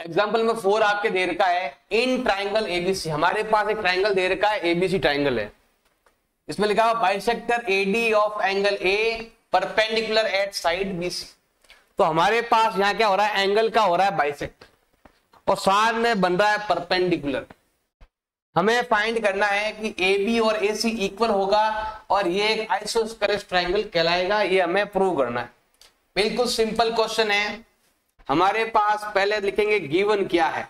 Example number four आपके दे रखा है इन ट्राइंगल एबीसी हमारे पास एक ट्राइंगल दे रखा है एबीसी ट्राइंगल है। इसमें लिखा हुआ bisector AD of angle A perpendicular at side BC तो हमारे पास यहाँ क्या हो रहा है एंगल का हो रहा है बाइसेक्ट और साथ में बन रहा है परपेंडिकुलर हमें फाइंड करना है कि ए बी और ए सी इक्वल होगा और ये एक आइसोस्केलेस ट्राइंगल कहलाएगा, ये हमें प्रूव करना है। बिल्कुल सिंपल क्वेश्चन है। हमारे पास पहले लिखेंगे गिवन क्या है?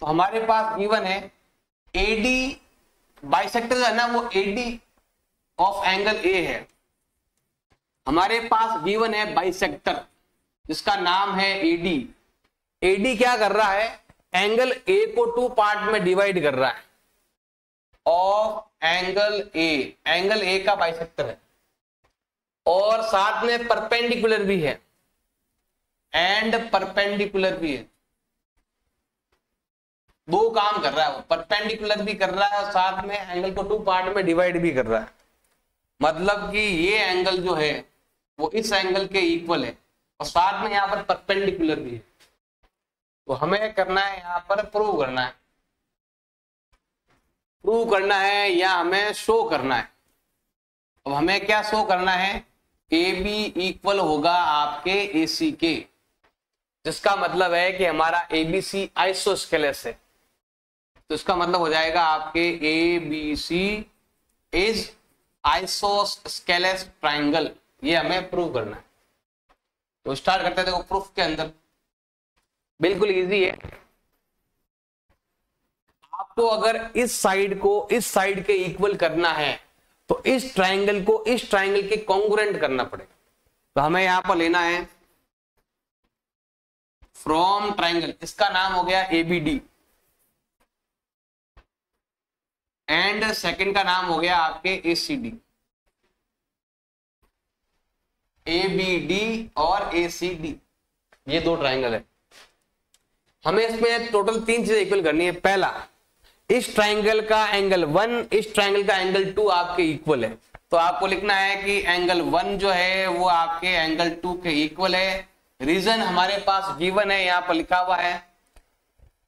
तो हमारे पास गिवन है एडी बाइसेक्टर है ना, वो एडी ऑफ़ एंगल ए है। हमारे पास गिवन है बाइसेक्टर जिसका नाम है एडी एडी क्या कर रहा है? एंगल ए को टू पार्ट में डिवाइड कर रहा है। Of angle A angle A का बाइसेक्टर है। और साथ में परपेंडिकुलर भी है। एंड परपेंडिकुलर भी है। दो काम कर रहा है वो परपेंडिकुलर भी कर रहा है और साथ में एंगल को टू पार्ट में डिवाइड भी कर रहा है। मतलब कि ये एंगल जो है, वो इस एंगल के इक्वल है और साथ में यहाँ पर परपेंडिकुलर भी है। तो हमें करना है, यहाँ पर प्रूव करना है। प्रूव करना है या हमें शो करना है। अब हमें क्या शो करना है? ए बी इक्वल होगा आपके ए सी के जिसका मतलब है कि हमारा ए बी सी आइसोस्केलेस है। तो इसका मतलब हो जाएगा आपके A B C is isosceles triangle ये हमें प्रूव करना है। तो स्टार्ट करते हैं, देखो प्रूफ के अंदर। बिल्कुल इजी है। आपको अगर इस साइड को, इस साइड के इक्वल करना है तो इस ट्राइंगल को, इस ट्राइंगल के कॉन्ग्रेंट करना पड़ेगा। तो हमें यहाँ पर लेना है। फ्रॉम ट्राइंगल इसका नाम हो गया एबीडी एंड सेकंड का नाम हो गया आपके एसीडी ए बी डी और ए सी डी ये दो ट्राइंगल है। हमें इसमें टोटल तीन चीज़ें इक्वल करनी है। पहला, इस ट्राइंगल का एंगल वन इस ट्राइंगल का एंगल टू आपके इक्वल है। तो आपको लिखना है कि एंगल वन जो है, वो आपके एंगल टू के इक्वल है। रीजन हमारे पास गिवन है, यहाँ पर लिखा हुआ है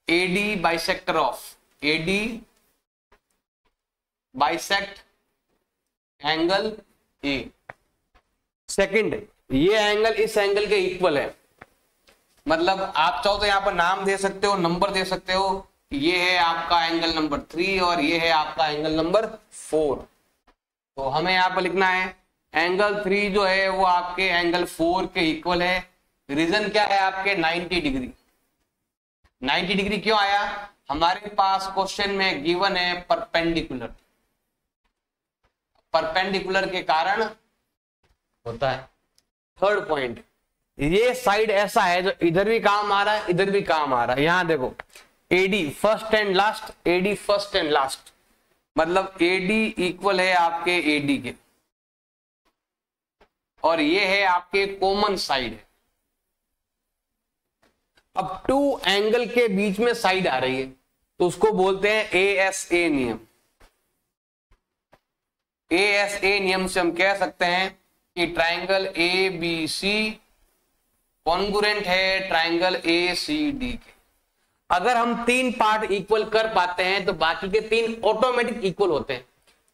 AD bisector of AD bisect angle A second ये एंगल इस एंगल के इक्वल है। मतलब आप चाहो तो यहाँ पर नाम दे सकते हो नंबर दे सकते हो। ये है आपका एंगल नंबर थ्री और ये है आपका एंगल नंबर फोर तो हमें यहाँ पर लिखना है एंगल थ्री जो है वो आपके एंगल फोर के इक्वल है। रीजन क्या है आपके? 90 डिग्री। 90 डिग्री क्यों आया? हमारे पास क्वेश्चन में गिवन है परपेंडिकुलर परपेंडिकुलर के कारण होता है। थर्ड पॉइंट ये साइड ऐसा है जो इधर भी काम आ रहा है, इधर भी काम आ रहा है। यहाँ देखो AD first and last AD first and last मतलब एडी इक्वल है आपके एडी के। और ये है आपके कॉमन साइड है। अब टू एंगल के बीच में साइड आ रही है। तो उसको बोलते हैं ए एस ए नियम। ए एस ए नियम से हम कह सकते हैं कि triangle A B C congruent है ट्राइंगल ए सी डी के। अगर हम तीन पार्ट इक्वल कर पाते हैं तो बाकी के तीन ऑटोमेटिक इक्वल होते हैं।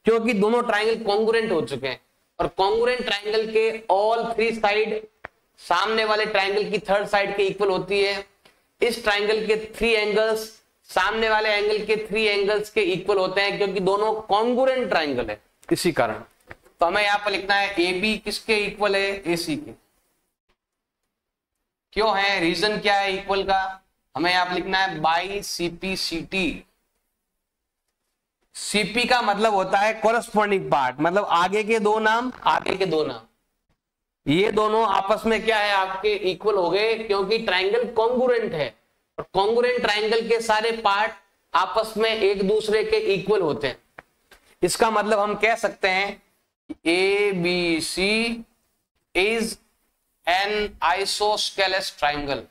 क्योंकि दोनों ट्राइंगल कॉन्गुरेंट हो चुके हैं। और कॉन्गुरेंट ट्राइंगल के ऑल थ्री साइड सामने वाले ट्राइंगल की थर्ड साइड के इक्वल होती है। इस ट्राइंगल के थ्री एंगल्स सामने वाले एंगल के थ्री एंगल्स के इक्वल होते हैं क्योंकि दोनों कॉन्गुरेंट ट्राइंगल है। इसी कारण। तो हमें यहाँ पर लिखना है ए बी किसके इक्वल है? ए सी के। क्यों है? रीजन क्या है इक्वल का? हमें यहाँ पर लिखना है by CP C T CP का मतलब होता है कोरस्पॉन्डिंग पार्ट मतलब आगे के दो नाम आगे के दो नाम। ये दोनों आपस में क्या है, आपके इक्वल हो गए, क्योंकि ट्राइंगल कॉन्गुरेंट है। और कॉन्गुरेंट ट्राइंगल के सारे पार्ट आपस में एक दूसरे के इक्वल होते हैं। इसका मतलब हम कह सकते हैं A B C is an isosceles triangle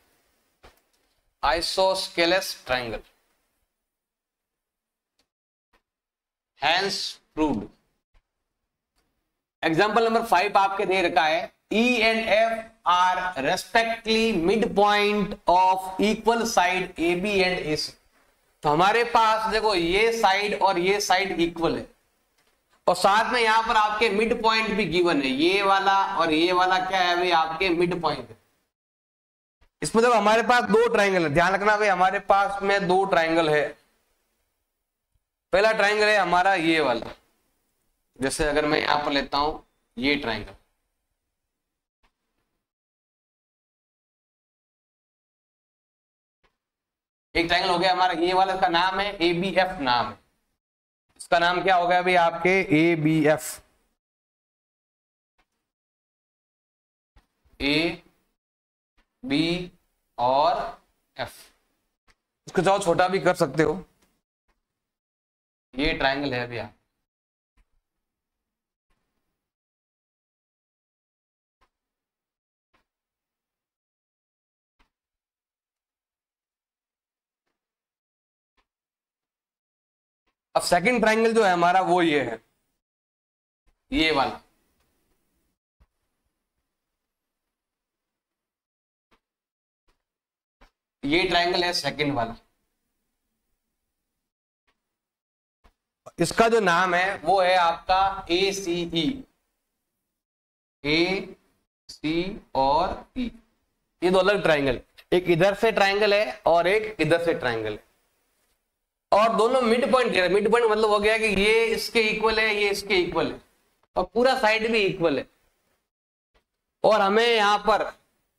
isosceles triangle hence proved example number five आपके दे रखा है। F are respectively mid point of equal side A B and AC तो हमारे पास देखो ये साइड और ये साइड इक्वल है। और साथ में यहाँ पर आपके मिड पॉइंट भी गिवन है। ये वाला और ये वाला क्या है भाई आपके मिड पॉइंट इसमें देखो हमारे पास दो ट्राइंगल है। ध्यान रखना भाई, हमारे पास में दो ट्राइंगल है। पहला ट्राइंगल है हमारा ये वाला। जैसे अगर मैं यहाँ पर लेता हूँ, ये ट्राइंगल एक ट्राइंगल हो गया हमारा, ये वाला इसका नाम है ए बी एफ़ नाम है। इसका नाम क्या हो गया अभी आपके? A B F A B और एफ़ इसको चाहो छोटा भी कर सकते हो। ये ट्राइंगल है भैया अब सेकंड ट्राइंगल जो है हमारा वो ये है। ये वाला ये ट्राइंगल है सेकंड वाला इसका जो नाम है, वो है आपका ए सी ई ए सी और ई e. ये दो अलग ट्राइंगल एक इधर से ट्राइंगल है और एक इधर से ट्राइंगल है। और दोनों मिड पॉइंट मिड पॉइंट मतलब हो गया कि ये इसके इक्वल है, ये इसके इक्वल है। और पूरा साइड भी इक्वल है। और हमें यहाँ पर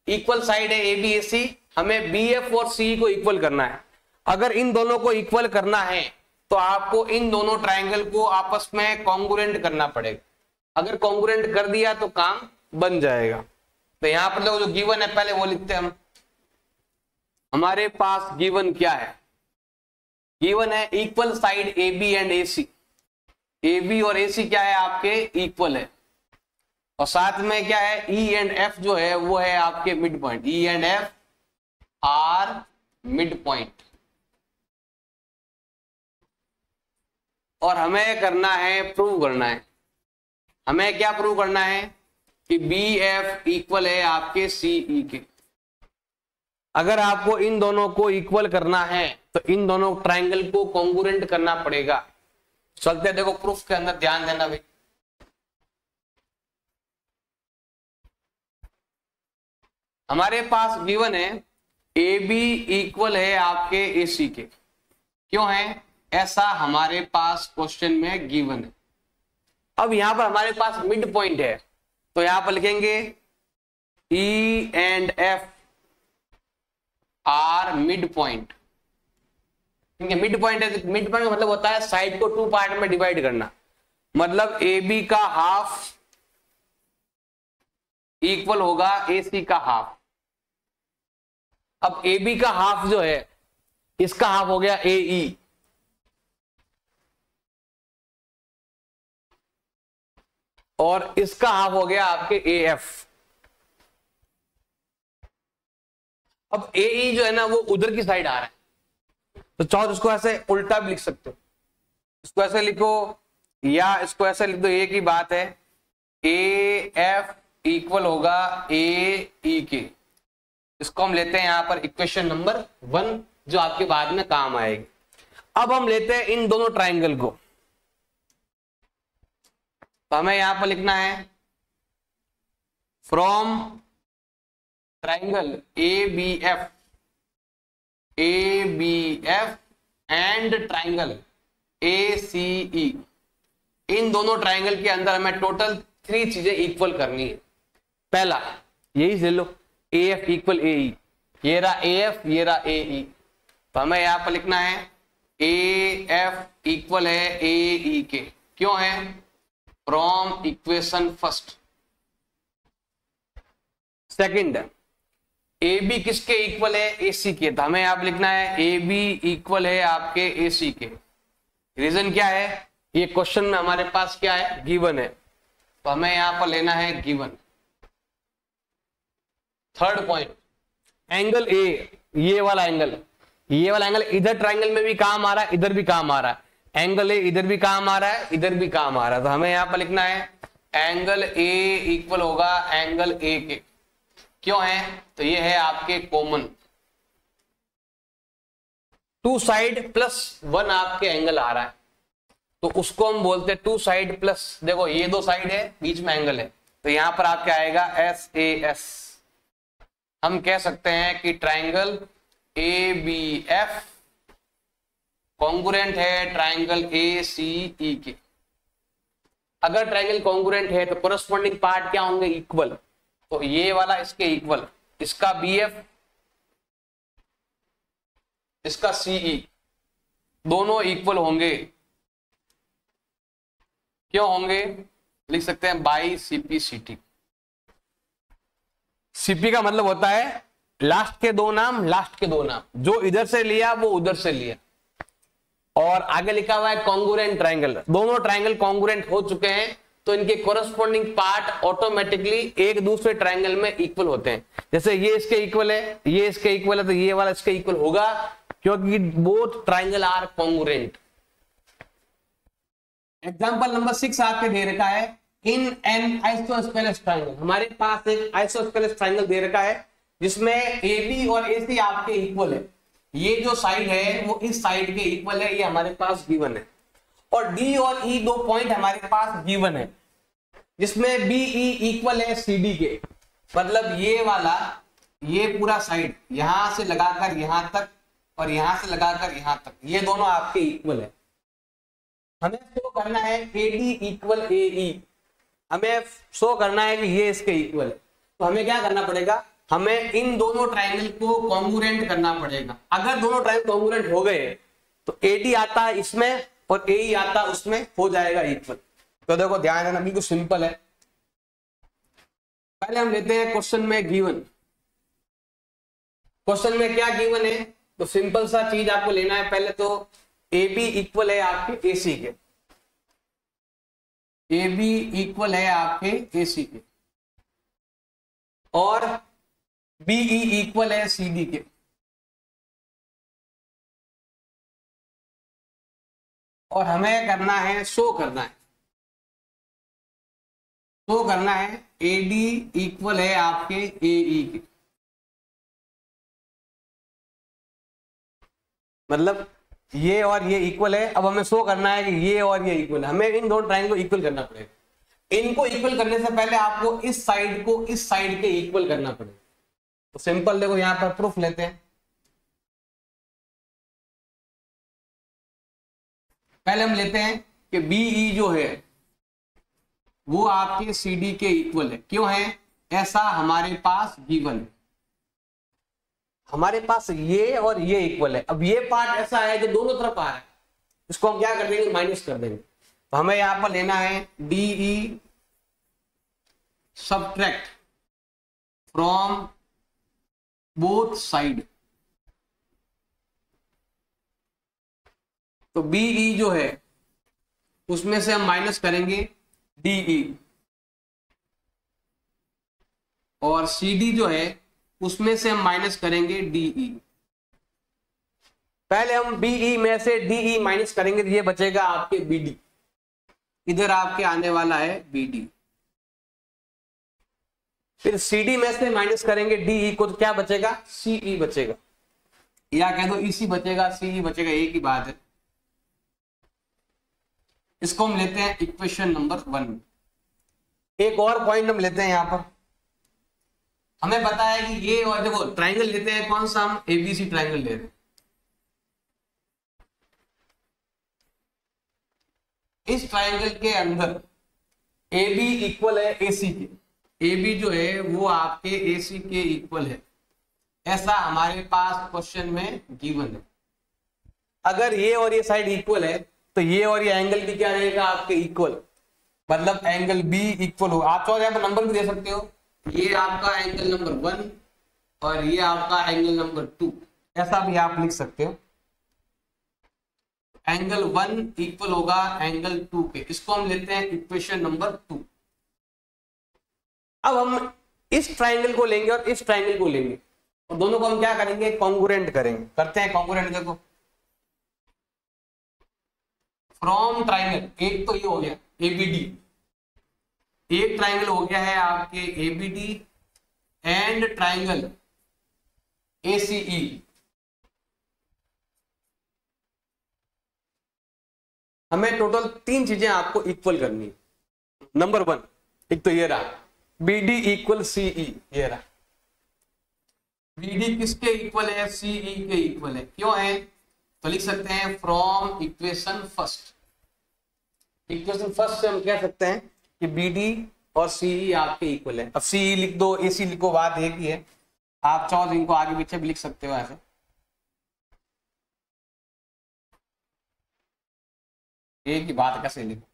इक्वल साइड है ए बी ए सी हमें बी एफ़ और सी को इक्वल करना है। अगर इन दोनों को इक्वल करना है तो आपको इन दोनों ट्राइंगल को आपस में कॉन्गुरेंट करना पड़ेगा। अगर कॉन्गुरेंट कर दिया तो काम बन जाएगा। तो यहाँ पर जो गिवन है, पहले वो लिखते हैं हम। हमारे पास गिवन क्या है? गिवन है equal side A B and A C A B और ए सी क्या है आपके? इक्वल है. और साथ में क्या है? ई एंड एफ़ जो है, वो है आपके mid point E and F are mid point और हमें करना है प्रूव करना है. हमें क्या प्रूव करना है? कि बी एफ़ इक्वल है आपके सी ई e के. अगर आपको इन दोनों को इक्वल करना है तो इन दोनों ट्राइंगल को कॉन्गुरेंट करना पड़ेगा। चलते देखो प्रूफ के अंदर ध्यान देना भाई। हमारे पास गिवन है ए बी इक्वल है आपके ए सी के। क्यों है? ऐसा हमारे पास क्वेश्चन में गिवन है। अब यहाँ पर हमारे पास मिड पॉइंट है। तो यहाँ पर लिखेंगे E and F are mid point है मिड पॉइंट है मिड पॉइंट मतलब होता है साइड को टू पार्ट में डिवाइड करना। मतलब ए बी का हाफ़ इक्वल होगा ए सी का हाफ़ अब ए बी का हाफ़ जो है, इसका हाफ़ हो गया ए ई e. और इसका हाफ़ हो गया आपके ए एफ़ अब ए ई e जो है ना, वो उधर की साइड आ रहा है। तो चाहो इसको ऐसे उल्टा भी लिख सकते हो। इसको ऐसे लिखो, या इसको ऐसे लिख दो, एक ही बात है ए एफ़ इक्वल होगा ए ई के इसको हम लेते हैं यहाँ पर इक्वेशन नंबर वन जो आपके बाद में काम आएगी। अब हम लेते हैं इन दोनों ट्राइंगल को। तो हमें यहाँ पर लिखना है from triangle A B F A B F and triangle A C E इन दोनों ट्राइंगल के अंदर हमें टोटल थ्री चीज़ें इक्वल करनी है। पहला, यही ले लो। ए एफ़ इक्वल ए ई ये रहा ए एफ़ ये रहा ए ई तो हमें यहाँ पर लिखना है ए एफ़ इक्वल है ए ई के। क्यों है? From equation first second A B किसके इक्वल है? ए सी के। तो हमें आप लिखना है ए बी इक्वल है आपके ए सी के। रीजन क्या है? ये क्वेश्चन में हमारे पास क्या है? गिवन है। तो हमें यहाँ पर लेना है given third point angle A ये वाला एंगल ये वाला एंगल इधर ट्राइंगल में भी काम आ रहा है, इधर भी काम आ रहा है। एंगल ए इधर भी काम आ रहा है, इधर भी काम आ रहा है। तो हमें यहाँ पर लिखना है एंगल ए इक्वल होगा एंगल ए के। क्यों है? तो ये है आपके common two side plus one आपके एंगल आ रहा है। तो उसको हम बोलते हैं टू साइड प्लस देखो, ये दो साइड है, बीच में एंगल है। तो यहाँ पर आपके आएगा एस ए एस हम कह सकते हैं कि triangle A B F congruent है ट्राइंगल ए सी ई के अगर ट्राइंगल कॉन्गुरेंट है तो कोरस्पॉन्डिंग पार्ट क्या होंगे? इक्वल तो ये वाला इसके इक्वल इसका बी एफ़ इसका सीई e, दोनों इक्वल होंगे। क्यों होंगे? लिख सकते हैं बाई सीपी सीटी सीपी का मतलब होता है लास्ट के दो नाम लास्ट के दो नाम। जो इधर से लिया वो उधर से लिया। और आगे लिखा हुआ है कॉन्गुरेंट ट्राइंगल दोनों ट्राइंगल कॉन्गुरेंट हो चुके हैं। तो इनके कोरस्पॉन्डिंग पार्ट ऑटोमेटिकली एक दूसरे ट्राइंगल में इक्वल होते हैं। जैसे ये इसके इक्वल है, ये इसके इक्वल है तो ये वाला इसके इक्वल होगा, क्योंकि both triangle are congruent example number six आपके दे रखा है इन एन आइसोस्पेलस ट्राइंगल हमारे पास एक आइसोस्पेलस ट्राइंगल दे रखा है, जिसमें ए बी और ए सी आपके इक्वल है। ये जो साइड है, वो इस साइड के इक्वल है, ये हमारे पास गिवन है। और डी और ई e दो पॉइंट हमारे पास गिवन है, जिसमें बी ई इक्वल है सी डी के। मतलब ये वाला, ये पूरा साइड यहाँ से लगाकर यहाँ तक और यहाँ से लगाकर यहाँ तक, ये दोनों आपके इक्वल है। हमें शो करना है ए डी इक्वल ए ई हमें शो करना है कि ये इसके इक्वल है। तो हमें क्या करना पड़ेगा? हमें इन दोनों ट्राइंगल को कॉन्गुरेंट करना पड़ेगा। अगर दोनों ट्राइंगल कॉन्गुरेंट हो गए तो ए डी आता इसमें और ए ही आता उसमें हो जाएगा इक्वल तो देखो, ध्यान देना बिल्कुल सिंपल है। पहले हम लेते हैं क्वेश्चन में गिवन क्वेश्चन में क्या गिवन है? तो सिंपल सा चीज़ आपको लेना है। पहले तो ए बी इक्वल है आपके ए सी के। ए बी इक्वल है आपके ए सी के। और बीई इक्वल है सी डी के। और हमें करना है शो करना है। शो करना है ए डी इक्वल है आपके ए ई के। मतलब ये और ये इक्वल है, अब हमें शो करना है कि ये और ये इक्वल है। हमें इन दोनों ट्राइंगल को इक्वल करना पड़ेगा। इनको इक्वल करने से पहले आपको इस साइड को इस साइड के इक्वल करना पड़ेगा। तो सिंपल देखो, यहाँ पर प्रूफ लेते हैं। पहले हम लेते हैं कि बीई e जो है, वो आपके सी डी के इक्वल है। क्यों है? ऐसा हमारे पास गिवन है। हमारे पास ये और ये इक्वल है। अब ये पार्ट ऐसा है जो दोनों तरफ़ आ रहा है। इसको हम क्या कर देंगे? माइनस कर देंगे। तो हमें यहाँ पर लेना है DE subtract from both side तो बीई e जो है, उसमें से हम माइनस करेंगे डीई e. और सी डी जो है, उसमें से हम माइनस करेंगे डीई e. पहले हम बीई में से डीई माइनस करेंगे तो ये बचेगा आपके बीडी इधर आपके आने वाला है बीडी फिर सी डी में से माइनस करेंगे डी ई को तो क्या बचेगा? सी ई बचेगा। या कह दो ईसी बचेगा सी ई बचेगा, एक ही बात है। इसको हम लेते हैं इक्वेशन नंबर वन एक और पॉइंट हम लेते हैं यहाँ पर। हमें पता है कि ये और देखो ट्राइंगल लेते हैं कौन सा हम? एबीसी ट्राइंगल ले रहे हैं। इस ट्राइंगल के अंदर ए बी इक्वल है ए सी के। ए बी जो है वो आपके ए सी के इक्वल है। ऐसा हमारे पास क्वेश्चन में गिवन है। अगर ये और ये साइड इक्वल है तो ये और ये एंगल भी क्या रहेगा आपके इक्वल मतलब एंगल बी इक्वल हो आप चाहो यहाँ पर नंबर भी दे सकते हो। ये आपका एंगल नंबर वन और ये आपका एंगल नंबर टू ऐसा भी आप लिख सकते हो। एंगल वन इक्वल होगा एंगल टू के इसको हम लेते हैं? इक्वेशन नंबर टू अब हम इस ट्राइंगल को लेंगे और इस ट्राइंगल को लेंगे। और दोनों को हम क्या करेंगे? कॉन्गुरेंट करेंगे। करते हैं कॉन्गुरेंट देखो। फ्रॉम ट्राइंगल एक तो ये हो गया एबीडी एक ट्राइंगल हो गया है आपके एबीडी एंड ट्राइंगल एसीई हमें टोटल तीन चीज़ें आपको इक्वल करनी नंबर वन एक तो ये रहा. बी डी इक्वल सीई ये रहा. बी डी किसके इक्वल है? सीई के इक्वल है. क्यों है? तो लिख सकते हैं from equation first equation first से हम कह सकते हैं कि बी डी और सीई आपके इक्वल है। अब सीई लिख दो ए सी लिखो, बात एक ही है। आप चाहो तो इनको आगे पीछे भी लिख सकते हो ऐसे। एक ही बात कैसे लिखो?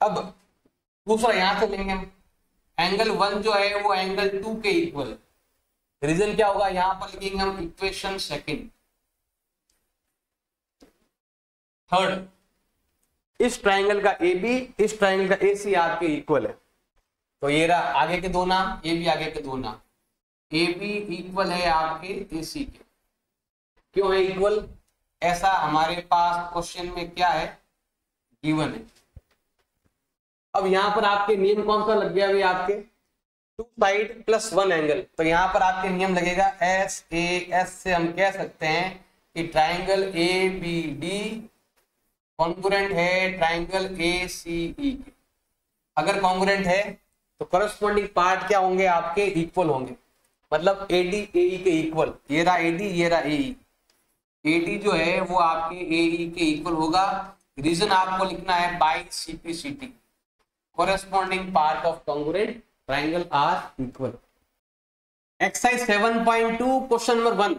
अब दूसरा यहाँ से लेंगे हम। एंगल वन जो है वो एंगल टू के इक्वल रीजन क्या होगा? यहाँ पर लिखेंगे हम इक्वेशन सेकंड थर्ड इस ट्राइंगल का ए बी, इस ट्राइंगल का ए सी आपके इक्वल है। तो ये रहा आगे के दो नाम, ये भी आगे के दो नाम। ए बी इक्वल है आपके ए सी के। क्यों है इक्वल ऐसा हमारे पास क्वेश्चन में क्या है? गिवन है। अब यहाँ पर आपके नियम कौन सा लग गया अभी आपके? Two side plus one angle तो यहाँ पर आपके नियम लगेगा एस ए एस से हम कह सकते हैं कि triangle A B D congruent है ट्राइंगल ए, सी, ई अगर कॉन्कुरेंट है तो करस्पॉन्डिंग पार्ट क्या होंगे? आपके इक्वल होंगे। मतलब एडी ए e के इक्वल ये रहा एडी ये रहा ए एडी e। जो है, वो आपके ए e के इक्वल होगा। रीजन आपको लिखना है by CPCT corresponding part of congruent triangle are equal exercise 7.2 question number one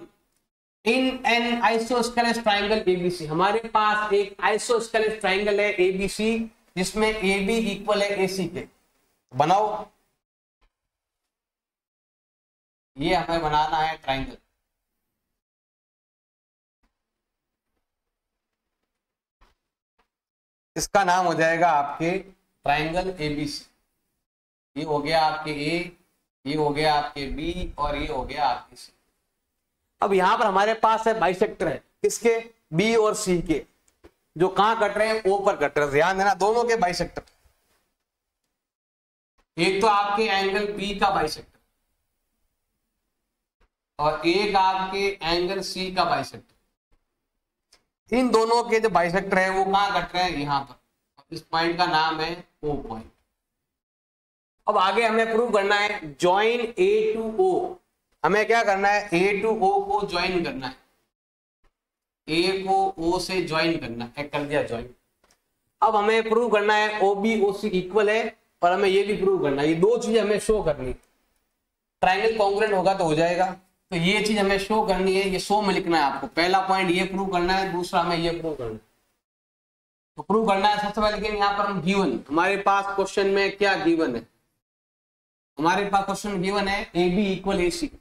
in an isosceles triangle ABC हमारे पास एक आइसोस्केलेस ट्राइंगल है एबीसी जिसमें ए बी इक्वल है एसी के बनाओ। ये हमें बनाना है ट्राइंगल इसका नाम हो जाएगा आपके ट्राइंगल एबीसी ये हो गया आपके ए ये हो गया आपके बी और ये हो गया आपके सी अब यहाँ पर हमारे पास है बाइसेक्टर है। किसके? बी और सी के। जो कहाँ कट रहे हैं ओ पर कट रहे ध्यान देना, दोनों के बाइसेक्टर एक तो आपके एंगल बी का बाइसेक्टर और एक आपके एंगल सी का बाइसेक्टर इन दोनों के जो बाइसेक्टर है, वो कहाँ कट रहे हैं? यहाँ पर। इस पॉइंट का नाम है ओ पॉइंट अब आगे हमें प्रूव करना है ज्वाइन ए टू ओ हमें क्या करना है? ए टू ओ को ज्वाइन करना है। ए को ओ से ज्वाइन करना है। कर दिया ज्वाइन अब हमें प्रूव करना है ओ बी ओ सी इक्वल है और हमें ये भी प्रूव करना है। ये दो चीज़ें हमें शो करनी। ट्राइंगल कॉन्ग्रेंट होगा तो हो जाएगा। तो ये चीज़ हमें शो करनी है। ये शो में लिखना है आपको। पहला पॉइंट ये प्रूव करना है, दूसरा हमें ये प्रूव करना है। तो प्रूव करना है सबसे पहले लेकिन यहाँ पर हम गिवन हमारे पास क्वेश्चन में क्या गिवन है? हमारे पास क्वेश्चन गिवन है A B equal A C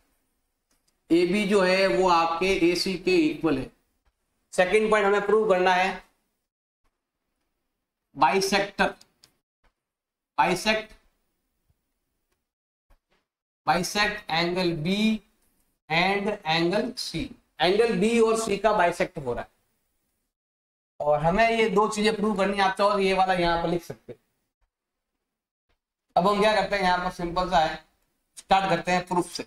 A B जो है, वो आपके ए सी के इक्वल है। सेकेंड पॉइंट हमें प्रूव करना है। Bisector bisect bisect angle B and angle C angle B और सी का बाइसेक्ट हो रहा है। और हमें ये दो चीज़ें प्रूव करनी आप चाहो तो ये वाला यहाँ पर लिख सकते अब हम क्या करते हैं, यहाँ पर सिंपल सा है। स्टार्ट करते हैं प्रूफ से।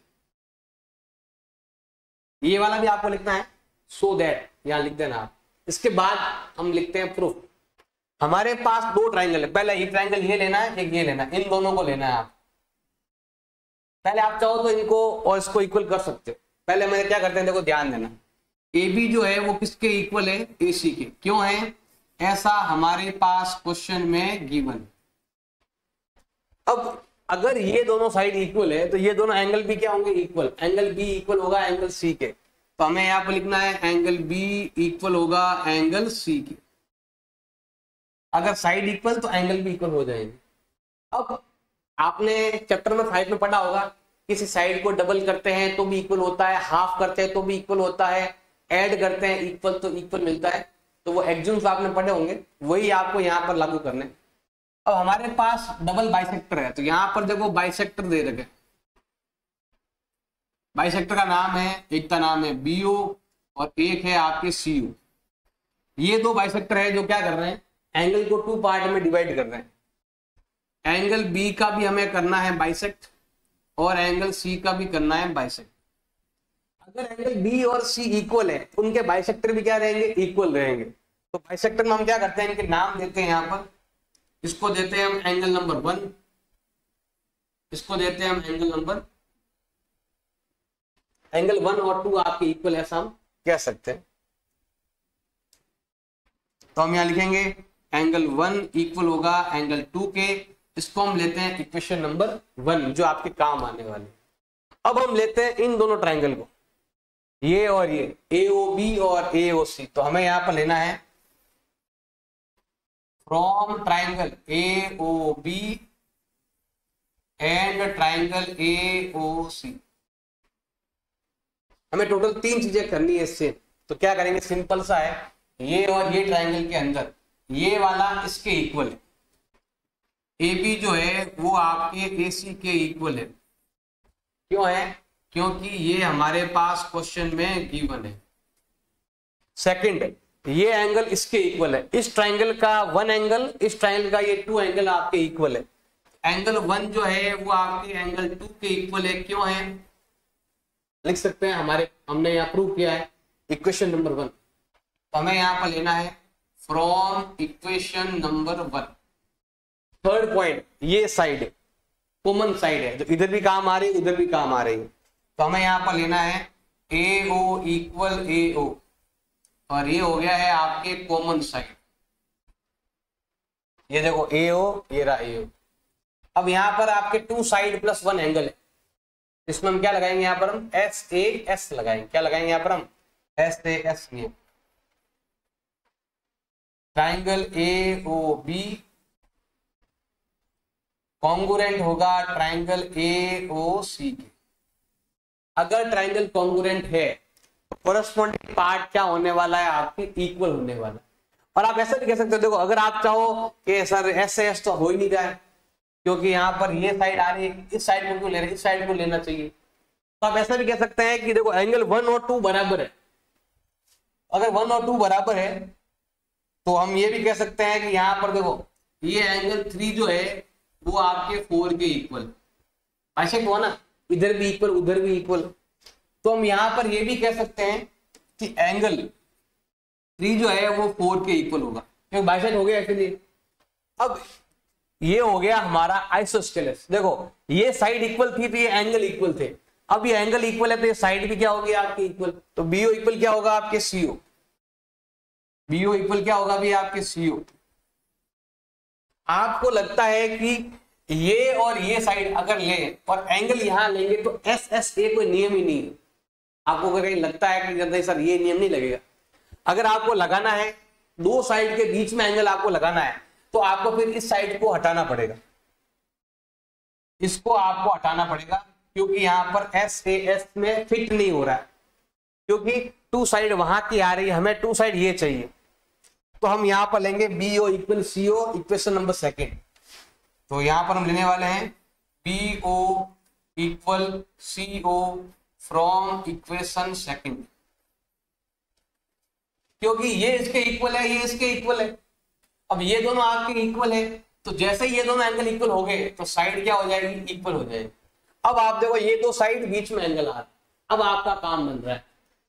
ये वाला भी आपको लिखना है। सो दैट यहाँ लिख देना आप। इसके बाद हम लिखते हैं प्रूफ हमारे पास दो ट्राइंगल है। पहले ये ट्राइंगल ये लेना है, एक ये लेना है। इन दोनों को लेना है आप। पहले आप चाहो तो इनको और इसको इक्वल कर सकते हो। पहले मैंने क्या करते हैं, देखो ध्यान देना। ए बी जो है, वो किसके इक्वल है? ए सी के। क्यों है? ऐसा हमारे पास क्वेश्चन में गिवन अब अगर ये दोनों साइड इक्वल है तो ये दोनों एंगल भी क्या होंगे? इक्वल एंगल बी इक्वल होगा एंगल सी के. तो हमें यहाँ पर लिखना है एंगल बी इक्वल होगा एंगल सी के. अगर साइड इक्वल तो एंगल भी इक्वल हो जाएँगे. अब आपने चैप्टर में फाइव में पढ़ा होगा, किसी साइड को डबल करते हैं तो भी इक्वल होता है. हाफ़ करते हैं तो भी इक्वल होता है. ऐड करते हैं इक्वल तो इक्वल मिलता है. तो वो एग्जूम्स आपने पढ़े होंगे, वही आपको यहाँ पर लागू करने अब हमारे पास डबल बाइसेक्टर है तो यहाँ पर देखो बाइसेक्टर दे रखे बाइसेक्टर का नाम है, एक का नाम है बीओ और एक है आपके सीयू ये दो बाइसेक्टर है जो क्या कर रहे हैं? एंगल को टू पार्ट में डिवाइड कर रहे हैं। एंगल बी का भी हमें करना है बाइसेक्ट और एंगल सी का भी करना है बाइसेक्ट अगर एंगल बी और सी इक्वल है उनके बाइसेक्टर भी क्या रहेंगे? इक्वल रहेंगे। तो बाइसेक्टर में हम क्या करते हैं? इनके नाम देते हैं यहाँ पर। इसको देते हैं हम एंगल नंबर वन इसको देते हैं हम एंगल नंबर एंगल वन और टू आपके इक्वल ऐसा हम कह सकते हैं। तो हम यहाँ लिखेंगे एंगल वन इक्वल होगा एंगल टू के। इसको हम लेते हैं इक्वेशन नंबर वन जो आपके काम आने वाले अब हम लेते हैं इन दोनों ट्राइंगल को। ये और ये ए ओ बी और ए ओ सी तो हमें यहाँ पर लेना है from triangle A O B and triangle A O C हमें टोटल तीन चीज़ें करनी है इससे। तो क्या करेंगे? सिंपल सा है। ये और ये ट्राइंगल के अंदर। ये वाला इसके इक्वल है। ए बी जो है, वो आपके ए सी के इक्वल है। क्यों है? क्योंकि ये हमारे पास क्वेश्चन में गिवन है। सेकंड ये एंगल इसके इक्वल है। इस ट्राइंगल का वन एंगल इस ट्राइंगल का ये टू एंगल आपके इक्वल है। एंगल वन जो है, वो आपके एंगल टू के इक्वल है। क्यों है? लिख सकते हैं हमारे, हमने यहाँ प्रूव किया है। इक्वेशन नंबर वन तो हमें यहाँ पर लेना है from equation number one third point ये साइड कॉमन साइड है। जो इधर भी काम आ रही है, उधर भी काम आ रही है। तो हमें यहाँ पर लेना है ए ओ इक्वल ए ओ और ये हो गया है आपके कॉमन साइड ये देखो ए ओ ये रहा ए ओ अब यहाँ पर आपके two side plus one angle है। इसमें हम क्या लगाएँगे यहाँ पर हम? एस ए एस लगाएँगे। क्या लगाएँगे यहाँ पर हम? एस ए एस ये triangle A O B congruent होगा ट्राइंगल ए ओ सी के। अगर ट्राइंगल कॉन्गुरेंट है कोरस्पॉन्डिंग पार्ट क्या होने वाला है, आपके इक्वल होने वाला है। और आप ऐसा भी कह सकते हो, देखो, अगर आप चाहो कि सर एस एस तो हो ही नहीं रहा है, क्योंकि यहाँ पर ये साइड आ रही है, इस साइड को क्यों ले रहे इस साइड को लेना चाहिए। तो आप ऐसा भी कह सकते हैं कि देखो एंगल वन और टू बराबर है। अगर वन और टू बराबर है तो हम ये भी कह सकते हैं कि यहाँ पर देखो, ये एंगल थ्री जो है, वो आपके फोर के इक्वल ऐसे हुआ ना? इधर भी इक्वल उधर भी इक्वल तो हम यहाँ पर ये भी कह सकते हैं कि एंगल थ्री जो है वो फोर के इक्वल होगा। क्योंकि बाइसेट हो गया इसलिए अब ये हो गया हमारा आइसोस्केलस देखो, ये साइड इक्वल थी तो ये एंगल इक्वल थे। अब ये एंगल इक्वल है तो ये साइड भी क्या होगी आपके इक्वल तो बीओ इक्वल क्या होगा आपके सीओ बीओ इक्वल क्या होगा भी आपके सीओ आपको लगता है कि ये और ये साइड अगर ले और एंगल यहाँ लेंगे तो एस एस ए कोई नियम ही नहीं है। आपको अगर कहीं लगता है कि सर, ये नियम नहीं लगेगा। अगर आपको लगाना है, दो साइड के बीच में एंगल आपको लगाना है तो आपको फिर इस साइड को हटाना पड़ेगा। इसको आपको हटाना पड़ेगा, क्योंकि यहाँ पर एस ए एस में फिट नहीं हो रहा है। क्योंकि टू साइड वहाँ की आ रही है, हमें टू साइड ये चाहिए। तो हम यहाँ पर लेंगे B O equal C O equation number second तो यहाँ पर हम लेने वाले हैं B O equal C O from equation second क्योंकि ये इसके इक्वल है, ये इसके इक्वल है। अब ये दोनों आपके इक्वल है तो जैसे ये दोनों एंगल इक्वल हो गए तो साइड क्या हो जाएगी? इक्वल हो जाएगी। अब आप देखो, ये दो साइड बीच में एंगल आ रहा है। अब आपका काम बन रहा है।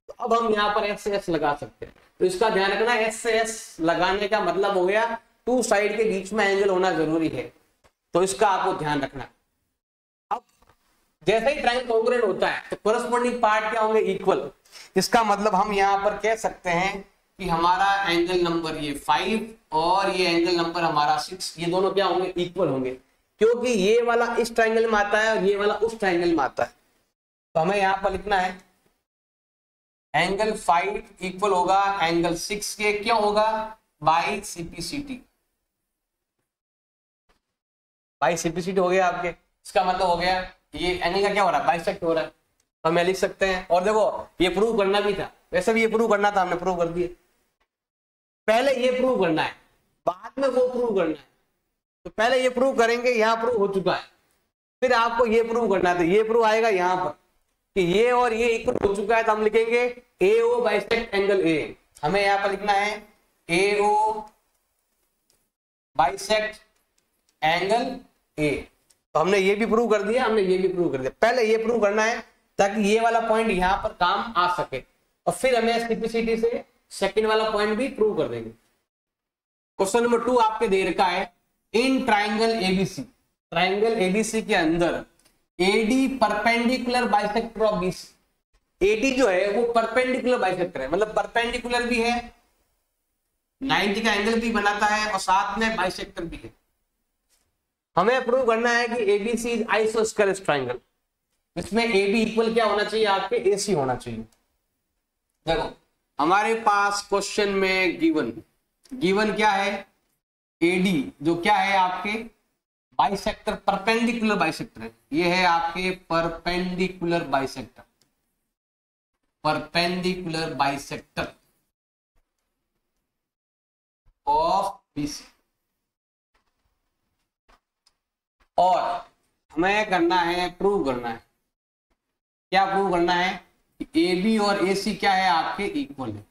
तो अब हम यहाँ पर एस से एस लगा सकते हैं। तो इसका ध्यान रखना एस से एस लगाने का मतलब हो गया टू साइड के बीच में एंगल होना ज़रूरी है। तो इसका आपको ध्यान रखना। अब जैसे ही ट्राइंगल कॉन्ग्रेंट होता है तो कोरस्पॉन्डिंग पार्ट क्या होंगे? इक्वल इसका मतलब हम यहाँ पर कह सकते हैं कि हमारा एंगल नंबर ये फाइव और ये एंगल नंबर हमारा सिक्स ये दोनों क्या होंगे? इक्वल होंगे. क्योंकि ये वाला इस ट्राइंगल में आता है और ये वाला उस ट्राइंगल में आता है. तो हमें यहाँ पर लिखना है एंगल फाइव इक्वल होगा एंगल सिक्स के क्यों होगा? बाई सीपीसीटी बाई सीपीसीटी हो गया आपके. इसका मतलब हो गया ये एंगल का क्या हो रहा है? बाइसेक्ट हो रहा है। तो हमें लिख सकते हैं। और देखो, ये प्रूव करना भी था। वैसे भी ये प्रूव करना था, हमने प्रूव कर दिया। पहले ये प्रूव करना है। बाद में वो प्रूव करना है। तो पहले ये प्रूव करेंगे, यहाँ प्रूव हो चुका है। फिर आपको ये प्रूव करना है। तो ये प्रूव आएगा यहाँ पर कि ये और ये इक्वल हो चुका है तो हम लिखेंगे ए ओ बाइसेक्ट एंगल ए हमें यहाँ पर लिखना है ए ओ बाइसेक्ट एंगल ए तो हमने ये भी प्रूव कर दिया, हमने ये भी प्रूव कर दिया। पहले ये प्रूव करना है ताकि ये वाला पॉइंट यहाँ पर काम आ सके। और फिर हमें सिंप्लिसिटी से सेकंड वाला पॉइंट भी प्रूव कर देंगे। क्वेश्चन नंबर टू आपके दे रखा है in triangle ABC triangle ABC के अंदर AD perpendicular bisector of BC AD जो है, वो परपेंडिकुलर बाइसेक्टर है। मतलब परपेंडिकुलर भी है 90 का एंगल भी बनाता है और साथ में बाइसेक्टर भी है। हमें प्रूव करना है कि एबीसी इज़ ट्राइंगल इसमें ए बी इक्वल क्या होना चाहिए? आपके ए सी होना चाहिए। देखो, हमारे पास क्वेश्चन में गिवन गिवन क्या है? एडी जो क्या है आपके? बाइसेक्टर परपेंडिकुलर बाइसेक्टर है। ये है आपके perpendicular bisector perpendicular bisector of BC और हमें करना है प्रूव करना है। क्या प्रूव करना है? ए बी और ए सी क्या है? आपके इक्वल है।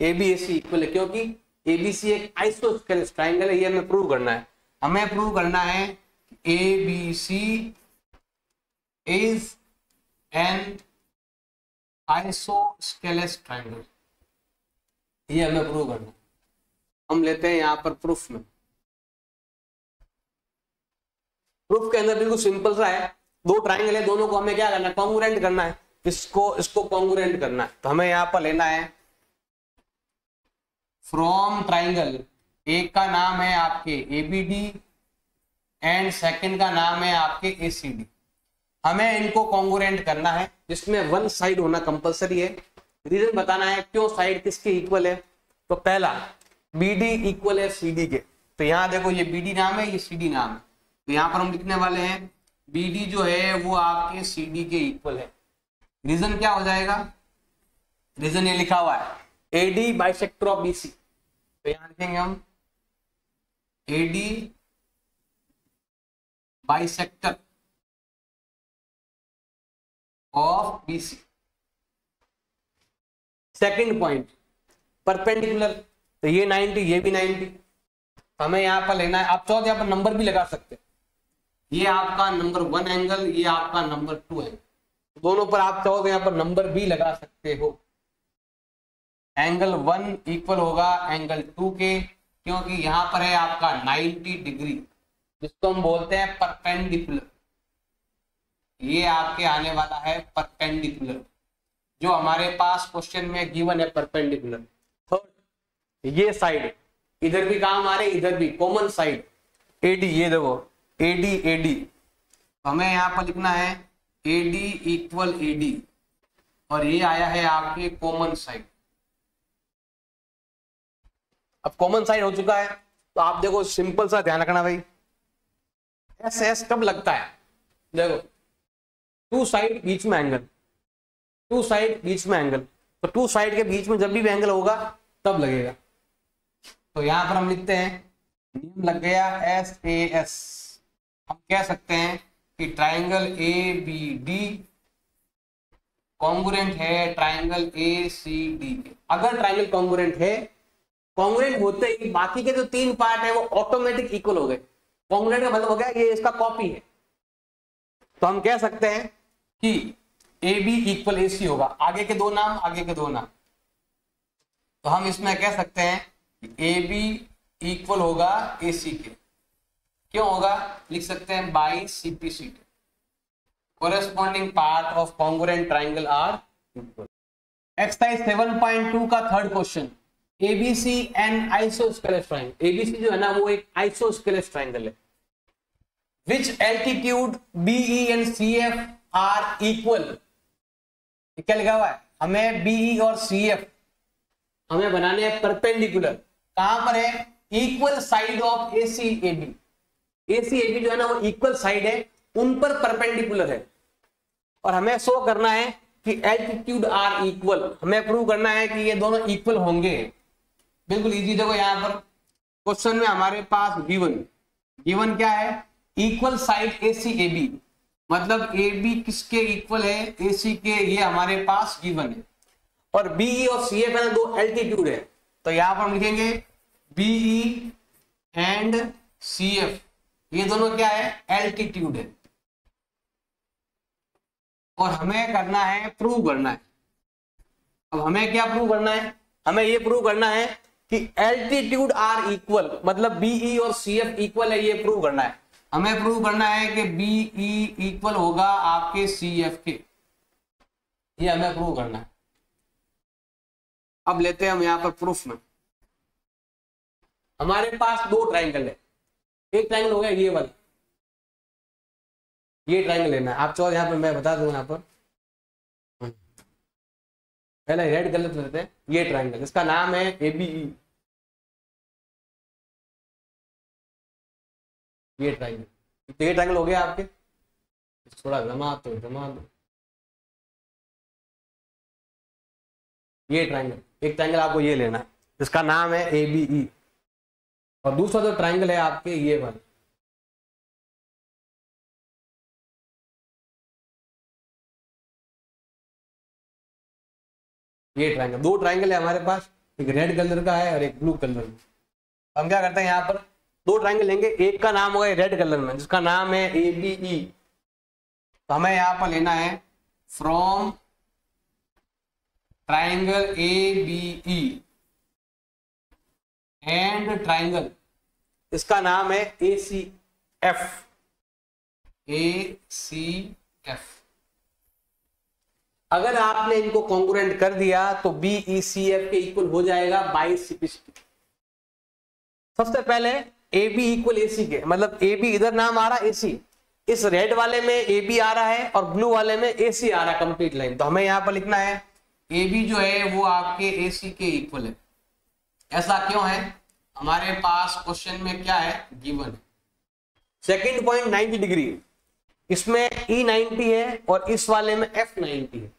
A B A C equal है, क्योंकि ए बी सी एक आइसोस्केलेस ट्राइंगल है, ये हमें प्रूव करना है। हमें प्रूव करना है A B C is an isosceles triangle ये हमें प्रूव करना है। हम लेते हैं यहाँ पर प्रूफ में। प्रूफ के अंदर बिल्कुल सिंपल सा है। दो ट्राइंगल है, दोनों को हमें क्या करना है? कॉन्ग्रेंट करना है। इसको इसको कॉन्ग्रेंट करना है। तो हमें यहाँ पर लेना है। फ्रॉम ट्राइंगल एक का नाम है आपके एबीडी एंड सेकंड का नाम है आपके एसीडी हमें इनको कॉन्ग्रेंट करना है। जिसमें वन साइड होना कंपलसरी है। रीजन बताना है, क्यों साइड किसके इक्वल है? तो पहला बी डी इक्वल है सी डी के। तो यहाँ देखो, ये बी डी नाम है, ये सी डी नाम है। तो यहाँ पर हम लिखने वाले हैं बी डी जो है, वो आपके सी डी के इक्वल है। रीजन क्या हो जाएगा? रीजन ये लिखा हुआ है A D bisector of B C तो यहाँ लिखेंगे हम A D bisector of B C second point perpendicular तो ये 90 ये भी 90 हमें यहाँ पर लेना है। आप चाहो तो यहाँ पर नंबर भी लगा सकते हैं। ये आपका नंबर वन एंगल ये आपका नंबर टू एंगल दोनों पर आप चाहो तो यहाँ पर नंबर भी लगा सकते हो। एंगल वन इक्वल होगा एंगल टू के, क्योंकि यहाँ पर है आपका 90 डिग्री जिसको हम बोलते हैं परपेंडिकुलर ये आपके आने वाला है परपेंडिकुलर जो हमारे पास क्वेश्चन में गिवन है परपेंडिकुलर थर्ड ये साइड इधर भी काम आ रहे इधर भी कॉमन साइड एडी ये देखो एडी एडी हमें यहाँ पर लिखना है एडी इक्वल एडी और ये आया है आपके कॉमन साइड अब कॉमन साइड हो चुका है तो आप देखो सिंपल सा ध्यान रखना भाई. एस एस कब लगता है? देखो टू साइड बीच में एंगल टू साइड बीच में एंगल तो टू साइड के बीच में जब भी एंगल होगा, तब लगेगा. तो यहाँ पर हम लिखते हैं, नियम लग गया एस ए एस हम कह सकते हैं कि triangle A B D congruent है ट्राइंगल ए सी डी अगर ट्राइंगल कॉन्गुरेंट है कॉन्गुरेंट होते ही बाकी के जो तीन पार्ट है वो ऑटोमेटिक इक्वल हो गए। कॉन्गुरेंट का मतलब हो गया ये इसका कॉपी है। तो हम कह सकते हैं कि ए बी इक्वल ए सी होगा। आगे के दो नाम, आगे के दो नाम। तो हम इसमें कह सकते हैं ए बी इक्वल होगा ए सी के। क्यों होगा? लिख सकते हैं by C P C T corresponding part of congruent triangle are exercise 7.2 का third question ABC and isosceles triangle ABC जो है ना, वो एक आइसोस्केलेस ट्राइंगल है. Which altitude BE and C F are equal क्या लिखा हुआ है? हमें बीई और सी एफ़ हमें बनाने हैं परपेंडिकुलर कहाँ पर है? Equal side of A C A B A C A B जो है ना, वो इक्वल साइड है, उन पर परपेंडिकुलर है। और हमें शो करना है कि एल्टीट्यूड आर इक्वल हमें प्रूव करना है कि ये दोनों इक्वल होंगे। बिल्कुल इजी देखो यहाँ पर। क्वेश्चन में हमारे पास गिवन गिवन क्या है? Equal side A C A B मतलब ए बी किसके इक्वल है? ए सी के, ये हमारे पास गिवन है। और बीई और सी एफ़ है दो एल्टीट्यूड है। तो यहाँ पर हम लिखेंगे बीई एंड सी एफ़ ये दोनों क्या है? एल्टीट्यूड है। और हमें करना है प्रूव करना है। अब हमें क्या प्रूव करना है? हमें ये प्रूव करना है कि एल्टीट्यूड आर इक्वल मतलब बीई और सी एफ़ इक्वल है, ये प्रूव करना है। हमें प्रूव करना है कि बीई इक्वल होगा आपके सी एफ़ के। ये हमें प्रूव करना है। अब लेते हैं हम यहाँ पर प्रूफ में। हमारे पास दो ट्राइंगल है। एक ट्राइंगल हो गया ये वाला। ये ट्राइंगल लेना आप चाहो यहाँ पर, मैं बता दूँ यहाँ पर। पहले रेड कलर लेते हैं, ये ट्राइंगल इसका नाम है एबीई ये ट्राइंगल तो ये ट्राइंगल हो गया आपके। थोड़ा जमा तो जमा दो। ये ट्राइंगल एक ट्राइंगल आपको ये लेना है। इसका नाम है ए बी ई और दूसरा जो ट्राइंगल है आपके, ये वाला ये ट्राइंगल दो ट्राइंगल है हमारे पास। एक रेड कलर का है और एक ब्लू कलर हम क्या करते हैं यहाँ पर? दो ट्राइंगल लेंगे। एक का नाम होगा रेड कलर में, जिसका नाम है ए बी ई तो हमें यहाँ पर लेना है from triangle A B E and triangle इसका नाम है A C F A C F अगर आपने इनको कॉन्कुरेंट कर दिया तो बी ई सी एफ़ के इक्वल हो जाएगा बाईस सबसे पहले ए बी इक्वल ए सी के मतलब ए बी इधर नाम आ रहा ए सी इस रेड वाले में ए बी आ रहा है और ब्लू वाले में ए सी आ रहा है कंप्लीट लाइन तो हमें यहाँ पर लिखना है ए बी जो है वो आपके ए सी के इक्वल है। ऐसा क्यों है? हमारे पास क्वेश्चन में क्या है? Given second point ninety degree इसमें ई e नाइनटी है और इस वाले में एफ़ नाइनटी है।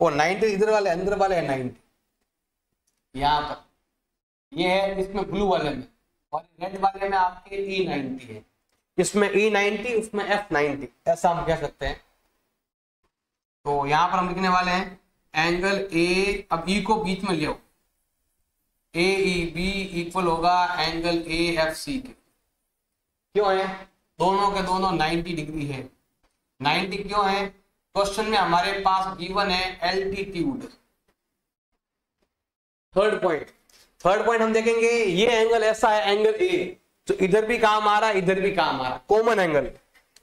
और नाइनटी इधर वाले, अंदर वाले है नाइनटी यहाँ पर। ये है इसमें ब्लू वाले में। और रेड वाले में आपके ई e नाइनटी है। इसमें ई e नाइनटी उसमें एफ़ नाइनटी ऐसा हम कह सकते हैं। तो यहाँ पर हम लिखने वाले हैं एंगल ए अब ई को बीच में लियो ए बी इक्वल होगा एंगल ए एफ़ सी के। क्यों है? दोनों के दोनों 90 डिग्री है। 90 क्यों है? क्वेश्चन में हमारे पास गिवन है altitude third point third point हम देखेंगे, ये एंगल ऐसा है एंगल ए तो इधर भी काम आ रहा है इधर भी काम आ रहा। कॉमन एंगल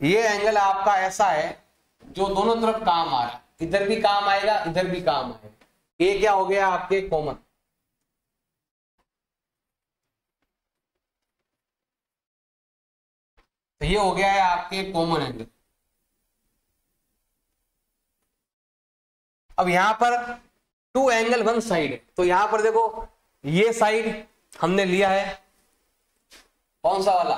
ये एंगल आपका ऐसा है, जो दोनों तरफ़ काम आ रहा। है इधर भी काम आएगा, इधर भी काम आएगा। ये क्या हो गया आपके? कॉमन तो ये हो गया है आपके कॉमन एंगल अब यहाँ पर टू एंगल वन साइड तो यहाँ पर देखो, ये साइड हमने लिया है. कौन सा वाला?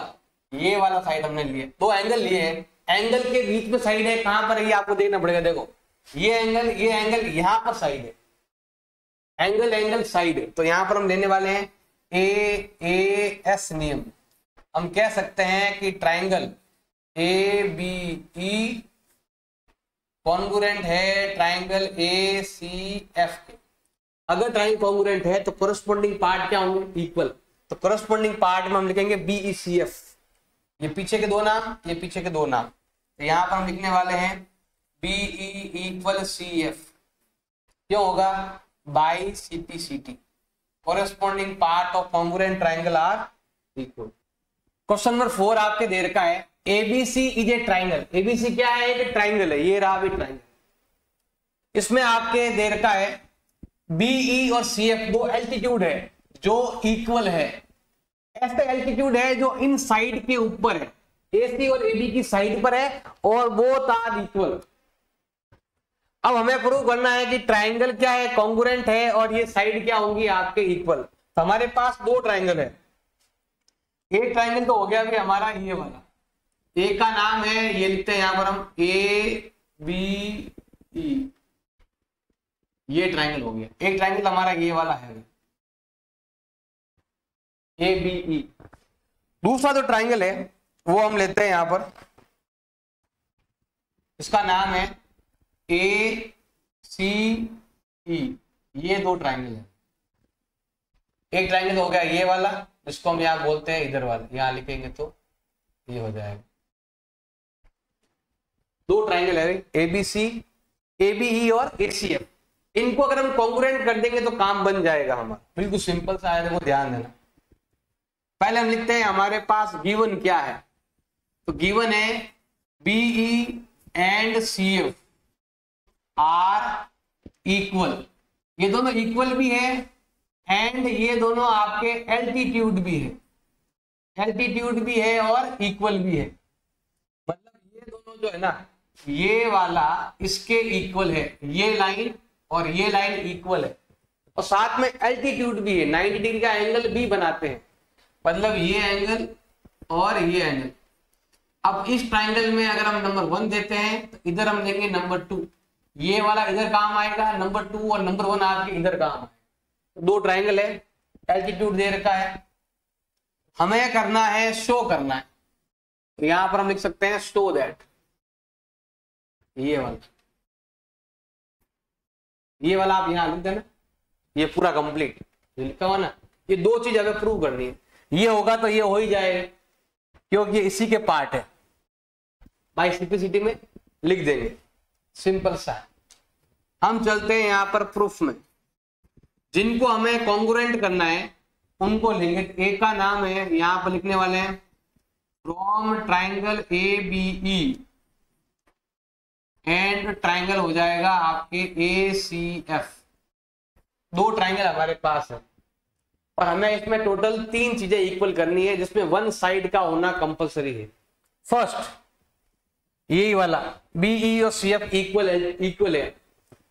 ये वाला साइड हमने लिया दो एंगल लिए हैं. एंगल के बीच में साइड है. कहाँ पर है? ये आपको देखना पड़ेगा. देखो, ये एंगल ये एंगल यहाँ पर साइड है. एंगल एंगल साइड है तो यहाँ पर हम लेने वाले हैं ए ए एस नियम. हम कह सकते हैं कि triangle A B E congruent है ट्राइंगल ए सी एफ़ के। अगर ट्राइंगल कॉन्गुरेंट है तो कोरस्पॉन्डिंग पार्ट क्या होंगे? इक्वल तो कोरस्पॉन्डिंग पार्ट में हम लिखेंगे बीई सी एफ़ ये पीछे के दो नाम, ये पीछे के दो नाम। तो यहाँ पर हम लिखने वाले हैं बीई इक्वल सी एफ़ क्यों होगा? By C T C T corresponding part of congruent triangle are equal question number four आपके देर का है. ABC is a triangle ABC क्या है? एक ट्राइंगल है. ये रहा भी ट्राइंगल इसमें आपके देर का है बीई e और सी एफ़ दो एल्टीट्यूड है, जो इक्वल है. ऐसा एल्टीट्यूड है जो इन साइड के ऊपर है. एसी और एबी की साइड पर है और वो तार इक्वल अब हमें प्रूव करना है कि ट्राइंगल क्या है कॉन्गुरेंट है और ये साइड क्या होंगी आपके इक्वल तो हमारे पास दो ट्राइंगल है. एक ट्राइंगल तो हो गया कि हमारा ये वाला। ए का नाम है, ये लिखते हैं यहाँ पर हम ए बी ई ये ट्राइंगल हो गया। एक ट्राइंगल हमारा ये वाला है ए बी ई दूसरा जो ट्राइंगल है, वो हम लेते हैं यहाँ पर। इसका नाम है ए सी ई ये दो ट्राइंगल है। एक ट्राइंगल हो गया ये वाला जिसको हम यहाँ बोलते हैं इधर वाला, यहाँ लिखेंगे तो ये हो जाएगा। दो ट्राइंगल है A B C A B ई और ए सी एफ़ इनको अगर हम कॉन्कुरेंट कर देंगे तो काम बन जाएगा हमारा। बिल्कुल सिंपल सा है, देखो ध्यान देना। पहले हम लिखते हैं, हमारे पास गिवन क्या है? तो गिवन है BE and C F are equal ये दोनों इक्वल भी है एंड ये दोनों आपके एल्टीट्यूड भी है। एल्टीट्यूड भी है और इक्वल भी है। मतलब ये दोनों जो है ना, ये वाला इसके इक्वल है। ये लाइन और ये लाइन इक्वल है। और साथ में एल्टीट्यूड भी है। 90 डिग्री का एंगल भी बनाते हैं। मतलब ये एंगल और ये एंगल अब इस ट्राइंगल में अगर हम नंबर वन देते हैं तो इधर हम देंगे नंबर टू ये वाला इधर काम आएगा नंबर टू और नंबर वन आपके इधर काम आएगा। दो ट्राइंगल है एल्टीट्यूड दे रखा है। हमें करना है शो करना है। तो यहाँ पर हम लिख सकते हैं शो दैट ये वाला। ये वाला आप यहाँ लिख देना। ये पूरा कंप्लीट लिखा हुआ ना? ये दो चीज़ हमें प्रूव करनी है। ये होगा तो ये हो ही जाएगा, क्योंकि इसी के पार्ट है। बाई सिंपलिसिटी में लिख देंगे। सिंपल सा। हम चलते हैं यहाँ पर प्रूफ में। जिनको हमें कॉन्ग्रुएंट करना है, उनको लेंगे ए का नाम है, यहाँ पर लिखने वाले हैं from triangle A B E and triangle हो जाएगा आपके ए सी एफ़ दो ट्राइंगल हमारे पास है। और हमें इसमें टोटल तीन चीज़ें इक्वल करनी है, जिसमें वन साइड का होना कंपलसरी है। फ़र्स्ट यही वाला बीई और सी एफ़ इक्वल है इक्वल है।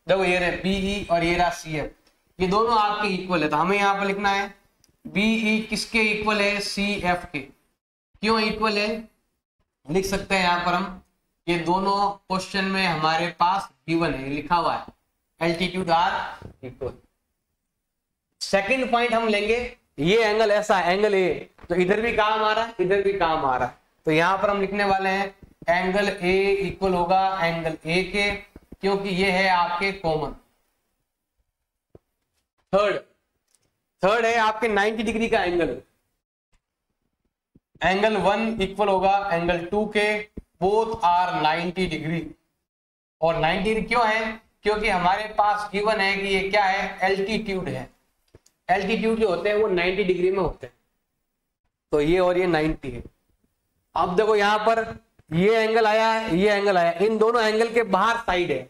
देखो, ये रहे बीई और ये रहा सी एफ़ ये दोनों आपके इक्वल है तो हमें यहाँ पर लिखना है बीई किसके इक्वल है? सी एफ़ के। क्यों इक्वल है? लिख सकते हैं यहाँ पर हम। ये दोनों क्वेश्चन में हमारे पास गिवन है लिखा हुआ है। Altitude are equal second point हम लेंगे, ये एंगल ऐसा एंगल ए तो इधर भी काम आ रहा है, इधर भी काम आ रहा है। तो यहाँ पर हम लिखने वाले हैं एंगल ए इक्वल होगा एंगल ए के, क्योंकि ये है आपके कॉमन थर्ड थर्ड है आपके 90 डिग्री का एंगल एंगल वन इक्वल होगा एंगल टू के बोथ आर 90 डिग्री और 90 डिग्री क्यों है? क्योंकि हमारे पास गिवन है कि ये क्या है? एल्टीट्यूड है. एल्टीट्यूड जो होते हैं वो 90 डिग्री में होते हैं. तो ये और ये 90 है. अब देखो यहाँ पर ये एंगल आया है ये एंगल आया. इन दोनों एंगल के बाहर साइड है.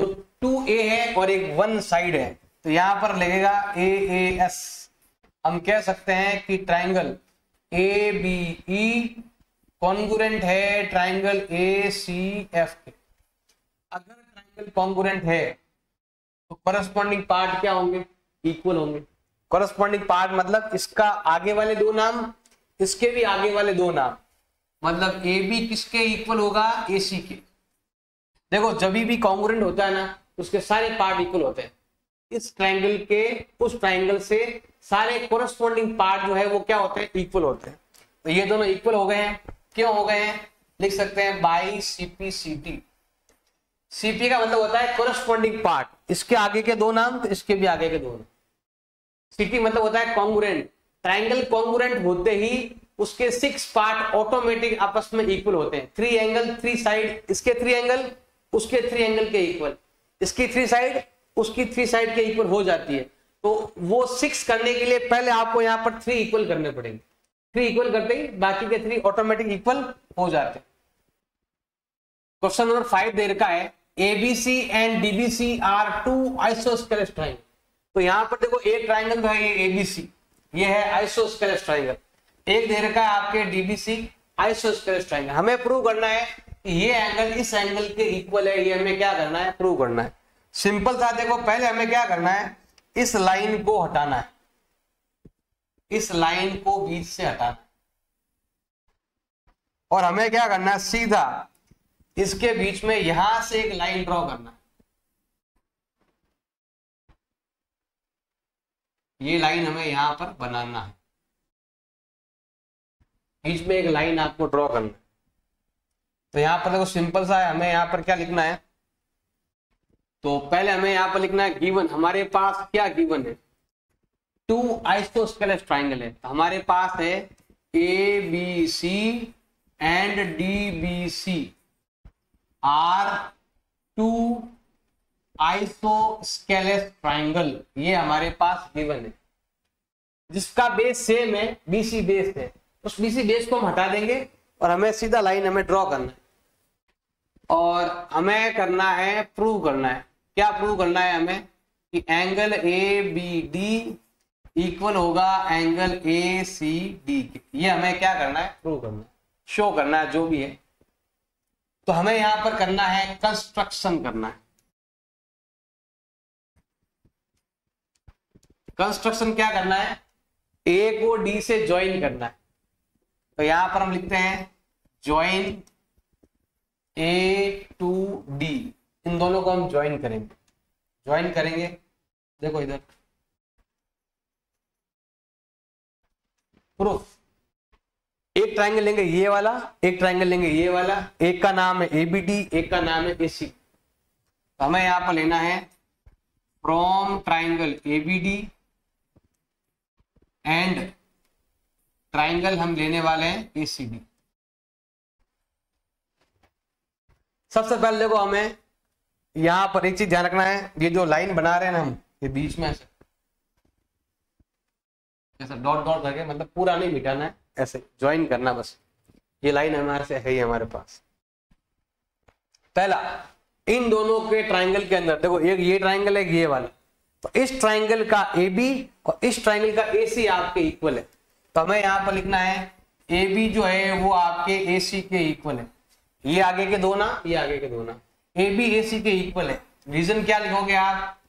तो टू ए है और एक वन साइड है. तो यहाँ पर लगेगा ए ए एस हम कह सकते हैं कि triangle A B E congruent है ट्राइंगल ए सी एफ़ के। अगर ट्राइंगल कॉन्गुरेंट है तो करस्पॉन्डिंग पार्ट क्या होंगे? इक्वल होंगे। करस्पॉन्डिंग पार्ट मतलब इसका आगे वाले दो नाम, इसके भी आगे वाले दो नाम। मतलब ए बी किसके इक्वल होगा? ए सी के। देखो, जब भी कॉन्गुरेंट होता है ना, उसके सारे पार्ट इक्वल होते हैं। इस ट्राइंगल के, उस ट्राइंगल से सारे कोरस्पॉन्डिंग पार्ट जो है वो क्या होते हैं? इक्वल होते हैं। तो ये दोनों इक्वल हो गए हैं। क्यों हो गए हैं? लिख सकते हैं बाई सीपी सीटी सीपी का मतलब होता है कोरस्पॉन्डिंग पार्ट इसके आगे के दो नाम तो इसके भी आगे के दो नाम। सीटी मतलब होता है कॉन्गुरेंट ट्राइंगल कॉन्गुरेंट होते ही उसके सिक्स पार्ट ऑटोमेटिक आपस में इक्वल होते हैं। थ्री एंगल थ्री साइड इसके थ्री एंगल उसके थ्री एंगल के इक्वल इसकी थ्री साइड उसकी थ्री साइड के इक्वल हो जाती है। तो वो सिक्स करने के लिए पहले आपको यहाँ पर थ्री इक्वल करने पड़ेंगे। थ्री इक्वल करते ही बाकी के थ्री ऑटोमेटिक इक्वल हो जाते हैं। क्वेश्चन नंबर फाइव दे रखा है। ABC and DBC are two isosceles triangle तो यहाँ पर देखो एक ट्राइंगल जो है ये एबीसी ये है आइसोस्केलेस ट्राइंगल एक दे रखा है आपके डीबीसी आइसोस्केलेस ट्राइंगल हमें प्रूव करना है कि ये एंगल इस एंगल के इक्वल है, ये हमें क्या करना है? प्रूव करना है। सिंपल था, देखो, पहले हमें क्या करना है? इस लाइन को हटाना है। इस लाइन को बीच से हटाना और हमें क्या करना है? सीधा इसके बीच में यहाँ से एक लाइन ड्रॉ करना है। ये लाइन हमें यहाँ पर बनाना है। बीच में एक लाइन आपको ड्रॉ करना है। तो यहाँ पर देखो, सिंपल सा है, हमें यहाँ पर क्या लिखना है? तो पहले हमें यहाँ पर लिखना है गिवन हमारे पास क्या गिवन है? टू आइसोस्केलेस ट्राइंगल है। तो हमारे पास है A B C and D B C are two isosceles triangle ये हमारे पास गिवन है। जिसका बेस सेम है बीसी बेस है। उस बीसी बेस को हम हटा देंगे और हमें सीधा लाइन हमें ड्रॉ करना है। और हमें करना है प्रूव करना है। क्या प्रूव करना है हमें? कि angle A B D equal होगा एंगल ए सी डी के। ये हमें क्या करना है? प्रूव करना है। शो करना है जो भी है। तो हमें यहाँ पर करना है कंस्ट्रक्शन करना है। कंस्ट्रक्शन क्या करना है? ए को डी से ज्वाइन करना है। तो यहाँ पर हम लिखते हैं ज्वाइन ए टू डी इन दोनों को हम ज्वाइन करेंगे। ज्वाइन करेंगे। देखो इधर। प्रूफ एक ट्राइंगल लेंगे ये वाला, एक ट्राइंगल लेंगे ये वाला। एक का नाम है एबीडी एक का नाम है एसी तो हमें यहाँ पर लेना है from triangle ABD and triangle हम लेने वाले हैं एसीडी सबसे पहले देखो हमें यहाँ पर एक चीज़ ध्यान रखना है, ये जो लाइन बना रहे हैं ना हम, ये बीच में ऐसे। डॉट डॉट करके मतलब पूरा नहीं मिटाना है, ऐसे ज्वाइन करना बस। ये लाइन हमारे से है ही हमारे पास। पहला, इन दोनों के ट्राइंगल के अंदर, देखो एक ये ट्राइंगल है ये वाला। तो इस ट्राइंगल का ए बी और इस ट्राइंगल का ए सी आपके इक्वल है। तो हमें यहाँ पर लिखना है ए बी जो है वो आपके ए सी के इक्वल है। ये आगे के दो ना, ये आगे के दो ना। ए बी ए सी के इक्वल है। रीजन क्या लिखोगे आप?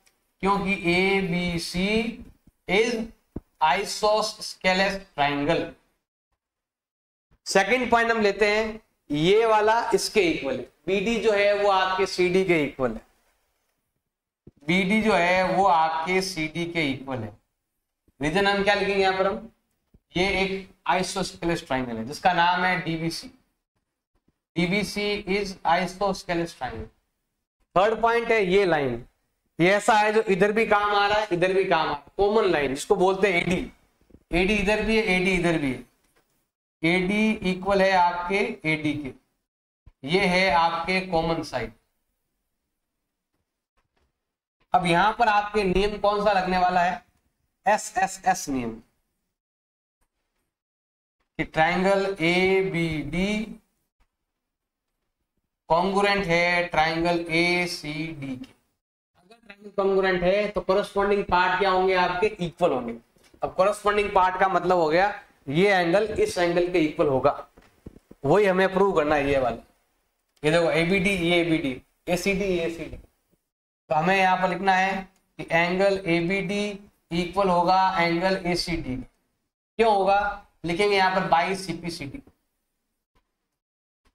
क्योंकि A B C is isosceles triangle second point हम लेते हैं, ये वाला इसके इक्वल है। बीडी जो है, वो आपके सीडी के इक्वल है। बीडी जो है, वो आपके सीडी के इक्वल है। रीजन हम क्या लिखेंगे यहाँ पर हम? ये एक आइसोस्केलेस ट्राइंगल है, जिसका नाम है DBC DBC is isosceles triangle third point है ये लाइन ये ऐसा है जो इधर भी काम आ रहा है, इधर भी काम आ रहा है. कॉमन लाइन जिसको बोलते हैं एडी एडी इधर भी है एडी इधर भी है. एडी इक्वल है आपके एडी के. ये है आपके कॉमन साइड अब यहाँ पर आपके नियम कौन सा लगने वाला है? एस एस एस नियम. कि triangle A B D congruent है ट्राइंगल ए सी डी के। अगर ट्राइंगल कॉन्गुरेंट है तो कोरस्पॉन्डिंग पार्ट क्या होंगे आपके? इक्वल होंगे। अब कोरस्पॉन्डिंग पार्ट का मतलब हो गया, ये एंगल इस एंगल के इक्वल होगा। वही हमें प्रूव करना है ये वाला। ये देखो एबीडी ये एबीडी सी डी डी तो हमें यहाँ पर लिखना है कि एंगल एबीडी इक्वल होगा एंगल ए सी डी क्यों होगा? लिखेंगे यहाँ पर by CPCD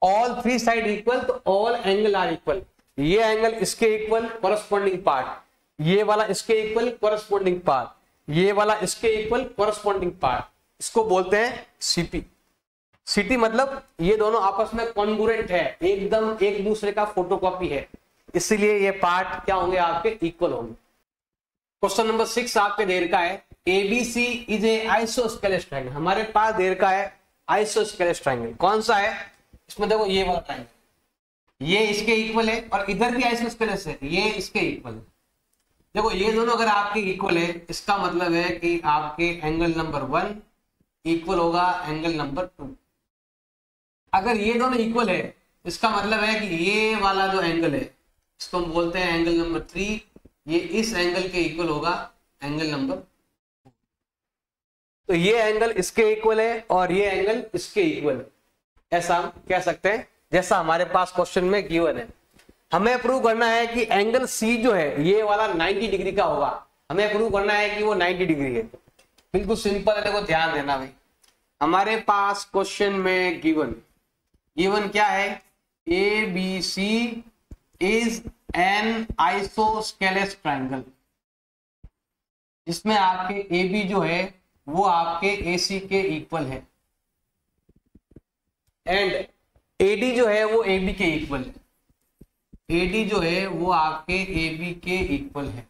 all three side equal तो ऑल एंगल आर इक्वल ये एंगल इसके इक्वल कॉरस्पॉन्डिंग पार्ट ये वाला इसके इक्वल कॉरस्पॉन्डिंग पार्ट ये वाला इसके इक्वल कॉरस्पॉन्डिंग पार्ट इसको बोलते हैं सीपी सीटी मतलब ये दोनों आपस में कॉन्गुरेंट है. एकदम एक दूसरे का फोटोकॉपी है. इसलिए ये पार्ट क्या होंगे आपके? इक्वल होंगे. क्वेश्चन नंबर सिक्स आपके देर का है. ABC is a isosceles triangle हमारे पास देर का है आइसोस्केलेस ट्रायंगल कौन सा है? इसमें देखो ये वाला ट्रायंगल ये इसके इक्वल है और इधर भी आइसोस्केलेस है। ये इसके इक्वल है। देखो, ये दोनों अगर आपके इक्वल है, इसका मतलब है कि आपके एंगल नंबर वन इक्वल होगा एंगल नंबर टू अगर ये दोनों इक्वल है, इसका मतलब है कि ये वाला जो एंगल है, इसको हम बोलते हैं एंगल नंबर थ्री ये इस एंगल के इक्वल होगा एंगल नंबर तो ये एंगल इसके इक्वल है और ये एंगल इसके इक्वल है। ऐसा हम कह सकते हैं, जैसा हमारे पास क्वेश्चन में गिवन है। हमें प्रूव करना है कि एंगल सी जो है, ये वाला 90 डिग्री का होगा। हमें प्रूव करना है कि वो 90 डिग्री है। बिल्कुल सिंपल है, देखो ध्यान देना भाई। हमारे पास क्वेश्चन में गिवन गिवन क्या है? A B C is an isosceles triangle जिसमें आपके ए बी जो है, वो आपके ए सी के इक्वल है। एंड एडी जो है वो ए बी के इक्वल है. एडी जो है वो आपके ए बी के इक्वल है.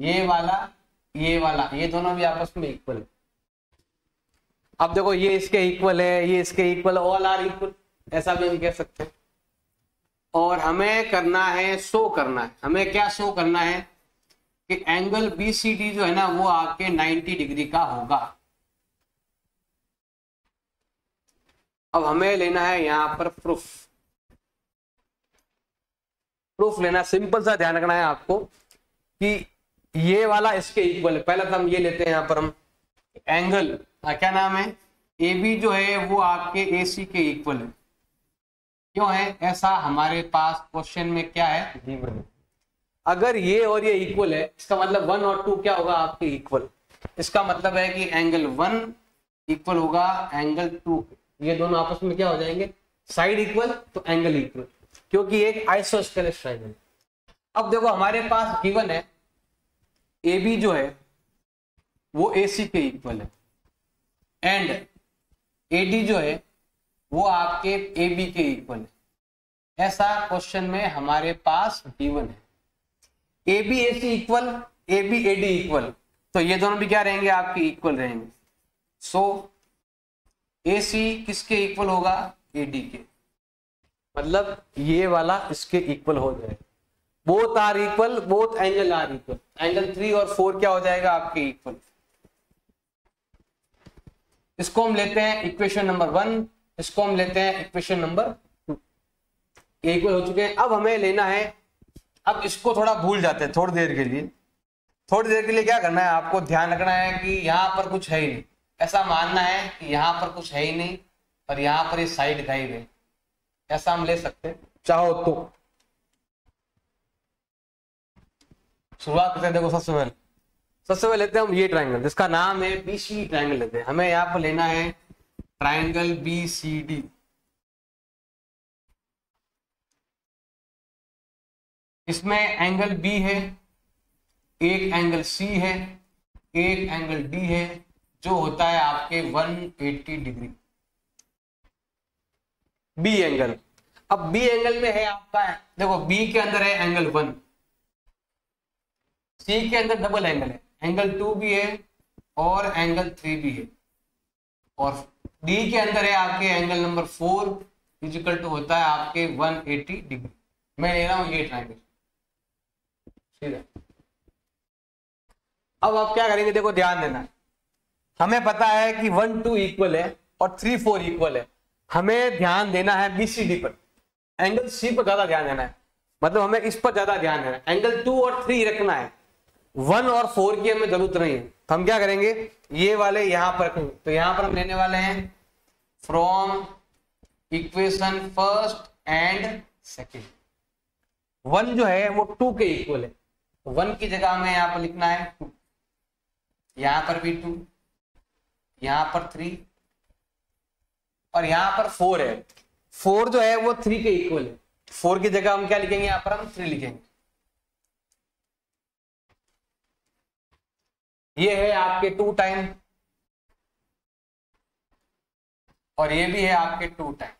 ये वाला ये वाला, ये दोनों भी आपस में इक्वल है. अब देखो ये इसके इक्वल है, ये इसके इक्वल ऑल आर इक्वल ऐसा भी हम कह सकते हैं. और हमें करना है शो करना है. हमें क्या शो करना है? कि एंगल बी सी डी जो है ना, वो आपके 90 डिग्री का होगा. अब हमें लेना है यहाँ पर प्रूफ प्रूफ लेना सिंपल सा ध्यान रखना है आपको कि ये वाला इसके इक्वल है। पहले तो हम ये लेते हैं यहाँ पर हम एंगल क्या नाम है? ए बी जो है वो आपके ए सी के इक्वल है। क्यों है? ऐसा हमारे पास क्वेश्चन में क्या है? है। अगर ये और ये इक्वल है इसका मतलब वन और टू क्या होगा? आपके इक्वल इसका मतलब है कि एंगल वन इक्वल होगा एंगल टू ये दोनों आपस में क्या हो जाएँगे? साइड इक्वल तो एंगल इक्वल क्योंकि एक आइसोस्केलेस ट्रायंगल अब देखो, हमारे पास गिवन है ए बी जो है, वो ए सी के इक्वल है। एंड ए डी जो है, वो आपके ए बी के इक्वल है। ऐसा क्वेश्चन में हमारे पास गिवन है। A B A C equal A B A D equal तो ये दोनों भी क्या रहेंगे? आपके इक्वल रहेंगे। सो ए सी किसके इक्वल होगा? ए डी के। मतलब ये वाला इसके इक्वल हो जाए। Both are equal both angle are equal angle three और फोर क्या हो जाएगा? आपके इक्वल इसको हम लेते हैं इक्वेशन नंबर वन इसको हम लेते हैं इक्वेशन नंबर टू इक्वल हो चुके हैं। अब हमें लेना है। अब इसको थोड़ा भूल जाते हैं, थोड़ी देर के लिए। थोड़ी देर के लिए क्या करना है? आपको ध्यान रखना है कि यहाँ पर कुछ है ही नहीं। ऐसा मानना है कि यहाँ पर कुछ है ही नहीं और यहाँ पर ये साइड गाइब है ऐसा हम ले सकते हैं। चाहो तो। शुरुआत करते हैं देखो सबसे पहले। सबसे पहले लेते हैं हम ये ट्राइंगल जिसका नाम है बीसी ट्राइंगल लेते हैं। हमें यहाँ पर लेना है ट्राइंगल बी सी डी इसमें एंगल बी है एक एंगल सी है एक एंगल डी है जो होता है आपके 180 डिग्री। बी एंगल अब बी एंगल में है आपका, देखो बी के अंदर है एंगल वन सी के अंदर डबल एंगल है। एंगल टू भी है और एंगल थ्री भी है। और डी के अंदर है आपके angle number four is equal to होता है आपके 180 डिग्री। मैं ले रहा हूँ ये ट्राइंगल ठीक है। अब आप क्या करेंगे? देखो, ध्यान देना। हमें पता है कि वन, टू इक्वल है और थ्री फोर इक्वल है। हमें ध्यान देना है बीसीडी पर। एंगल सी पर ज़्यादा ध्यान देना है। मतलब हमें इस पर ज़्यादा ध्यान देना है। एंगल टू और थ्री रखना है। वन और फोर की हमें ज़रूरत नहीं है। तो हम क्या करेंगे? ये वाले यहाँ पर तो यहाँ पर हम लेने वाले हैं from equation first and second one जो है, वो टू के इक्वल है। वन की जगह हमें यहाँ पर लिखना है। टू यहाँ पर भी टू यहाँ पर थ्री और यहाँ पर फोर है। फोर जो है, वो थ्री के इक्वल है। फोर की जगह हम क्या लिखेंगे? यहाँ पर हम थ्री लिखेंगे। ये है आपके टू टाइम और ये भी है आपके टू टाइम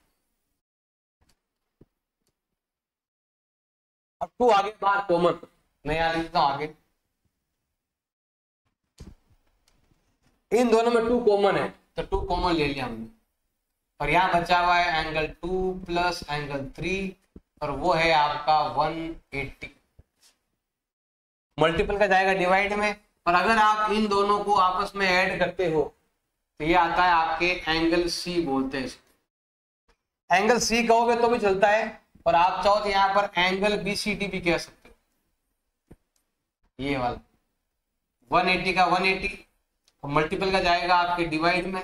अब टू आगे, बात कॉमन मैं यहाँ लिखता हूँ आगे। इन दोनों में टू कॉमन है। तो टू कॉमन ले लिया हमने। और यहाँ बचा हुआ है angle two plus angle three और वो है आपका 180 मल्टीपल का जाएगा डिवाइड में। और अगर आप इन दोनों को आपस में ऐड करते हो तो ये आता है आपके एंगल सी बोलते हैं। एंगल सी कहोगे तो भी चलता है, और आप चाहो तो यहाँ पर एंगल बी सी डी भी कह सकते हो। ये वाला। 180 का 180 तो मल्टीपल का जाएगा आपके डिवाइड में।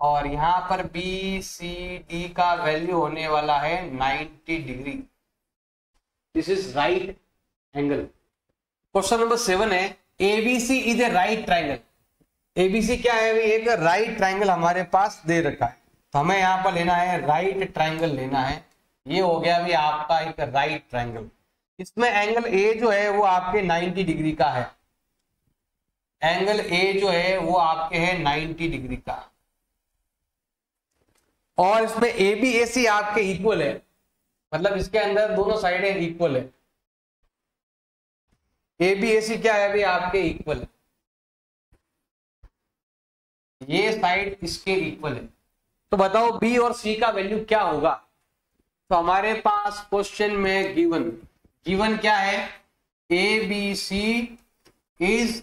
और यहाँ पर बी सी डी का वैल्यू होने वाला है 90 degree this is right angle question number seven है ABC is a right triangle ABC क्या है एक राइट ट्राइंगल हमारे पास दे रखा है। तो हमें यहाँ पर लेना है राइट ट्राइंगल लेना है। ये हो गया भी आपका एक राइट ट्राइंगल इसमें एंगल ए जो है वो आपके 90 डिग्री का है। एंगल ए जो है, वो आपके है 90 डिग्री का। और इसमें ए बी ए सी आपके इक्वल है। मतलब इसके अंदर दोनों साइडें इक्वल है। ए बी ए सी क्या है भाई आपके इक्वल है। ये साइड इसके इक्वल है। तो बताओ बी और सी का वैल्यू क्या होगा? तो हमारे पास क्वेश्चन में गिवन गिवन क्या है? A B C is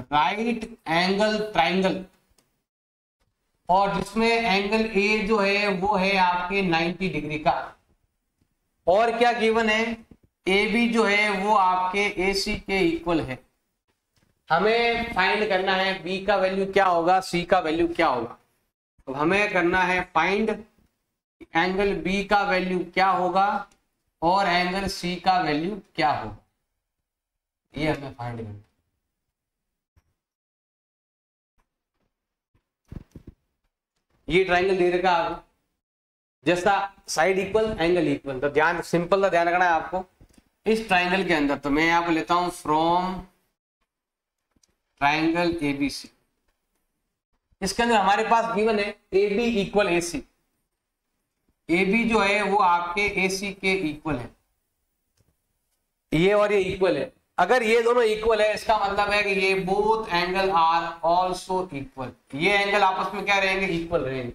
right angle triangle और जिसमें एंगल ए जो है, वो है आपके 90 डिग्री का। और क्या गिवन है? ए बी जो है, वो आपके ए सी के इक्वल है। हमें फाइंड करना है बी का वैल्यू क्या होगा सी का वैल्यू क्या होगा। तो हमें करना है फाइंड एंगल बी का वैल्यू क्या होगा और एंगल सी का वैल्यू क्या होगा। ये हमें फाइंड करना ये ट्राइंगल दे रखा आपको जैसा साइड इक्वल एंगल इक्वल तो ध्यान सिंपल का ध्यान रखना है आपको। इस ट्राइंगल के अंदर तो मैं यहाँ पर लेता हूँ फ्रॉम ट्राइंगल एबीसी इसके अंदर हमारे पास गिवन है A B equal A C A B जो है, वो आपके ए सी के इक्वल है। ये और ये इक्वल है। अगर ये दोनों इक्वल है, इसका मतलब है कि ये both angle are also equal ये एंगल आपस में क्या रहेंगे? इक्वल रहेंगे.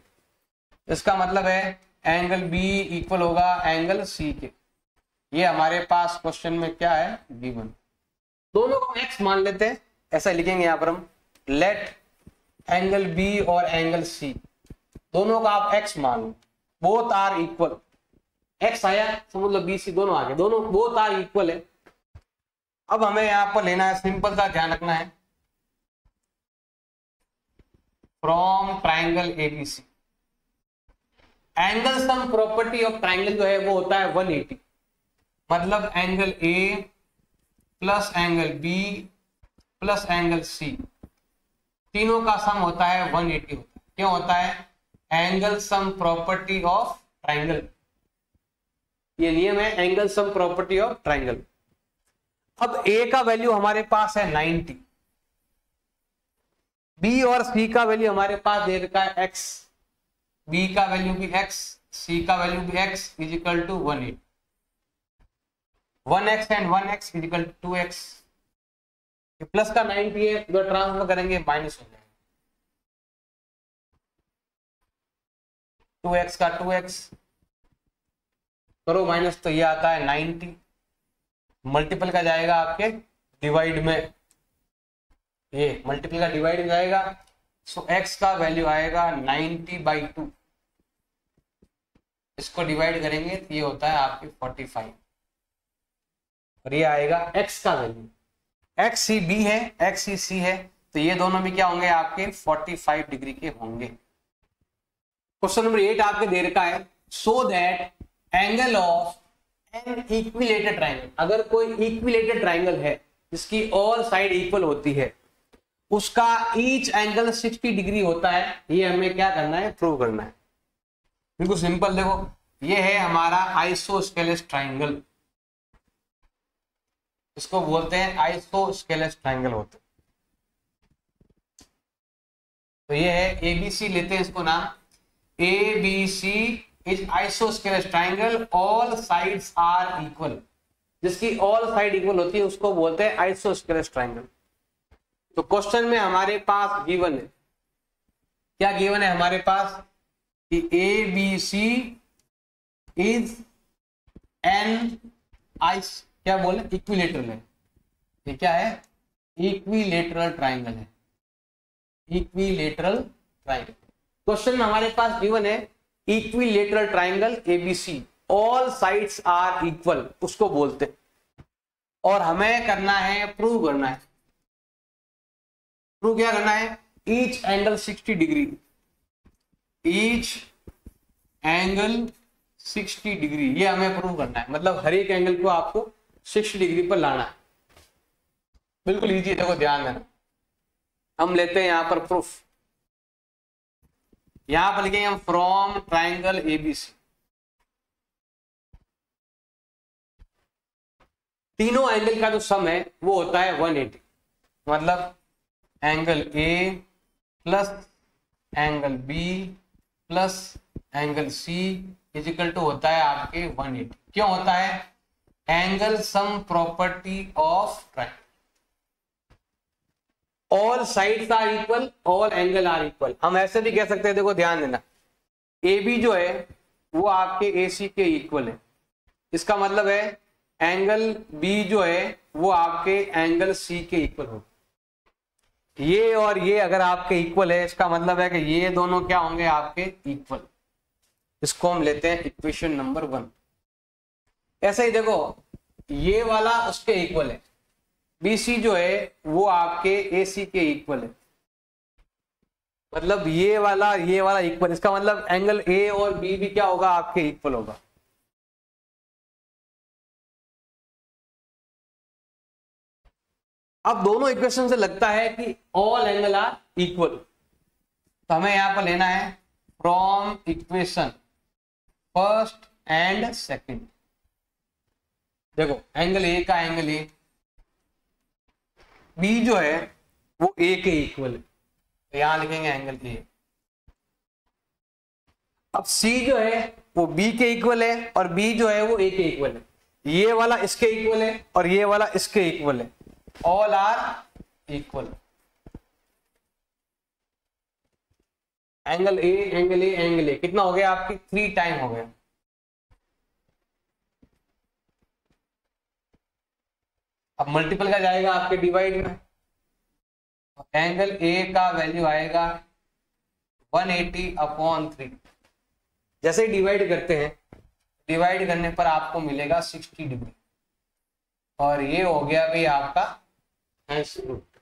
इसका मतलब है एंगल बी इक्वल होगा एंगल सी के. ये हमारे पास क्वेश्चन में क्या है? गिवन दोनों को एक्स मान लेते हैं. ऐसा लिखेंगे यहाँ पर हम. लेट एंगल बी और एंगल सी दोनों का आप एक्स मान लो. बोथ आर इक्वल एक्स आया, समझ लो बी सी दोनों आ गए दोनों बोथ आर इक्वल है. अब हमें यहाँ पर लेना है, सिंपल सा ध्यान रखना है। From triangle ABC angle sum property of triangle जो है, वो होता है 180 मतलब angle A plus angle B plus angle C तीनों का सम होता है 180 होता है। क्यों होता है? Angle sum property of triangle ये नियम है angle sum property of triangle अब ए का वैल्यू हमारे पास है 90 बी और सी का वैल्यू हमारे पास दे रखा है एक्स बी का वैल्यू भी एक्स सी का वैल्यू भी X is equal to one eight one X and one X is equal to two X plus का नाइनटी है उधर ट्रांसफ़र करेंगे माइनस हो जाएगा. टू एक्स का टू एक्स करो माइनस तो ये आता है नाइनटी मल्टीपल का जाएगा आपके डिवाइड में। ये मल्टीपल का डिवाइड में जाएगा सो एक्स का वैल्यू आएगा नाइनटी बाई टू। इसको डिवाइड करेंगे तो ये होता है आपके फोर्टी फाइव। और ये आएगा एक्स का वैल्यू एक्स सी बी है एक्स सी सी है तो ये दोनों भी क्या होंगे आपके 45 डिग्री के होंगे। क्वेश्चन नंबर एट आपके देर का है। So that angle of an triangle अगर कोई इक्विलेटेड ट्राइंगल है, जिसकी ऑल साइड इक्वल होती है, उसका ईच एंगल 60 डिग्री होता है, ये हमें क्या करना है? प्रूव करना है। बिल्कुल सिंपल देखो। ये है हमारा आइसोस्केलेस ट्राइंगल इसको बोलते हैं आइसोस्केलेस ट्राइंगल होते तो ये है एबीसी लेते हैं इसको नाम। A B is isosceles triangle all sides are equal जिसकी ऑल साइड इक्वल होती है, उसको बोलते हैं आइसोस्केलेस ट्राइंगल तो क्वेश्चन में हमारे पास गिवन है। क्या गिवन है हमारे पास? कि A B C is an ice क्या बोले? इक्विलेटरल है। ये क्या है? इक्विलेटरल ट्राइंगल है। इक्विलेटरल ट्राइंगल क्वेश्चन में हमारे पास गिवन है equilateral triangle ABC all sides are equal उसको बोलते और हमें करना है प्रूव करना है। प्रूव क्या करना है? Each angle 60 degree each angle 60 degree ये हमें प्रूव करना है। मतलब हर एक एंगल को आपको सिक्सटी डिग्री पर लाना है। बिल्कुल इजी देखो, ध्यान देना हम लेते हैं यहाँ पर प्रूफ यहाँ पर लिखेंगे हम फ्रॉम ट्राइंगल एबीसी तीनों एंगल का जो सम है, वो होता है 180 मतलब angle A plus angle B plus angle C is equal to होता है आपके 180 क्यों होता है? Angle sum property of triangle sides are equal all angle are equal हम ऐसे भी कह सकते हैं, देखो ध्यान देना। ए बी जो है, वो आपके ए सी के इक्वल है। इसका मतलब है एंगल बी जो है, वो आपके एंगल सी के इक्वल हो। ये और ये अगर आपके इक्वल है, इसका मतलब है कि ये दोनों क्या होंगे, आपके इक्वल इसको हम लेते हैं इक्वेशन नंबर वन ऐसे ही देखो, ये वाला उसके इक्वल है। बीसी जो है, वो आपके सी के इक्वल है। मतलब ये वाला ये वाला इक्वल इसका मतलब एंगल ए और बी भी क्या होगा? आपके इक्वल होगा। अब दोनों इक्वेशन से लगता है कि ऑल एंगल आर इक्वल तो हमें यहाँ पर लेना है from equation first and second देखो एंगल ए का एंगल ए बी जो है, वो ए के इक्वल है। तो यहाँ लिखेंगे एंगल ए अब सी जो है, वो बी के इक्वल है और बी जो है, वो ए के इक्वल है। ये वाला इसके इक्वल है और ये वाला इसके इक्वल है। All are equal angle A angle A angle A कितना हो गया आपकी? थ्री टाइम हो गया। अब मल्टीपल का जाएगा आपके डिवाइड में। एंगल ए का वैल्यू आएगा 180 अपॉन थ्री जैसे डिवाइड करते हैं डिवाइड करने पर आपको मिलेगा 60 डिग्री और ये हो गया भाई आपका रूट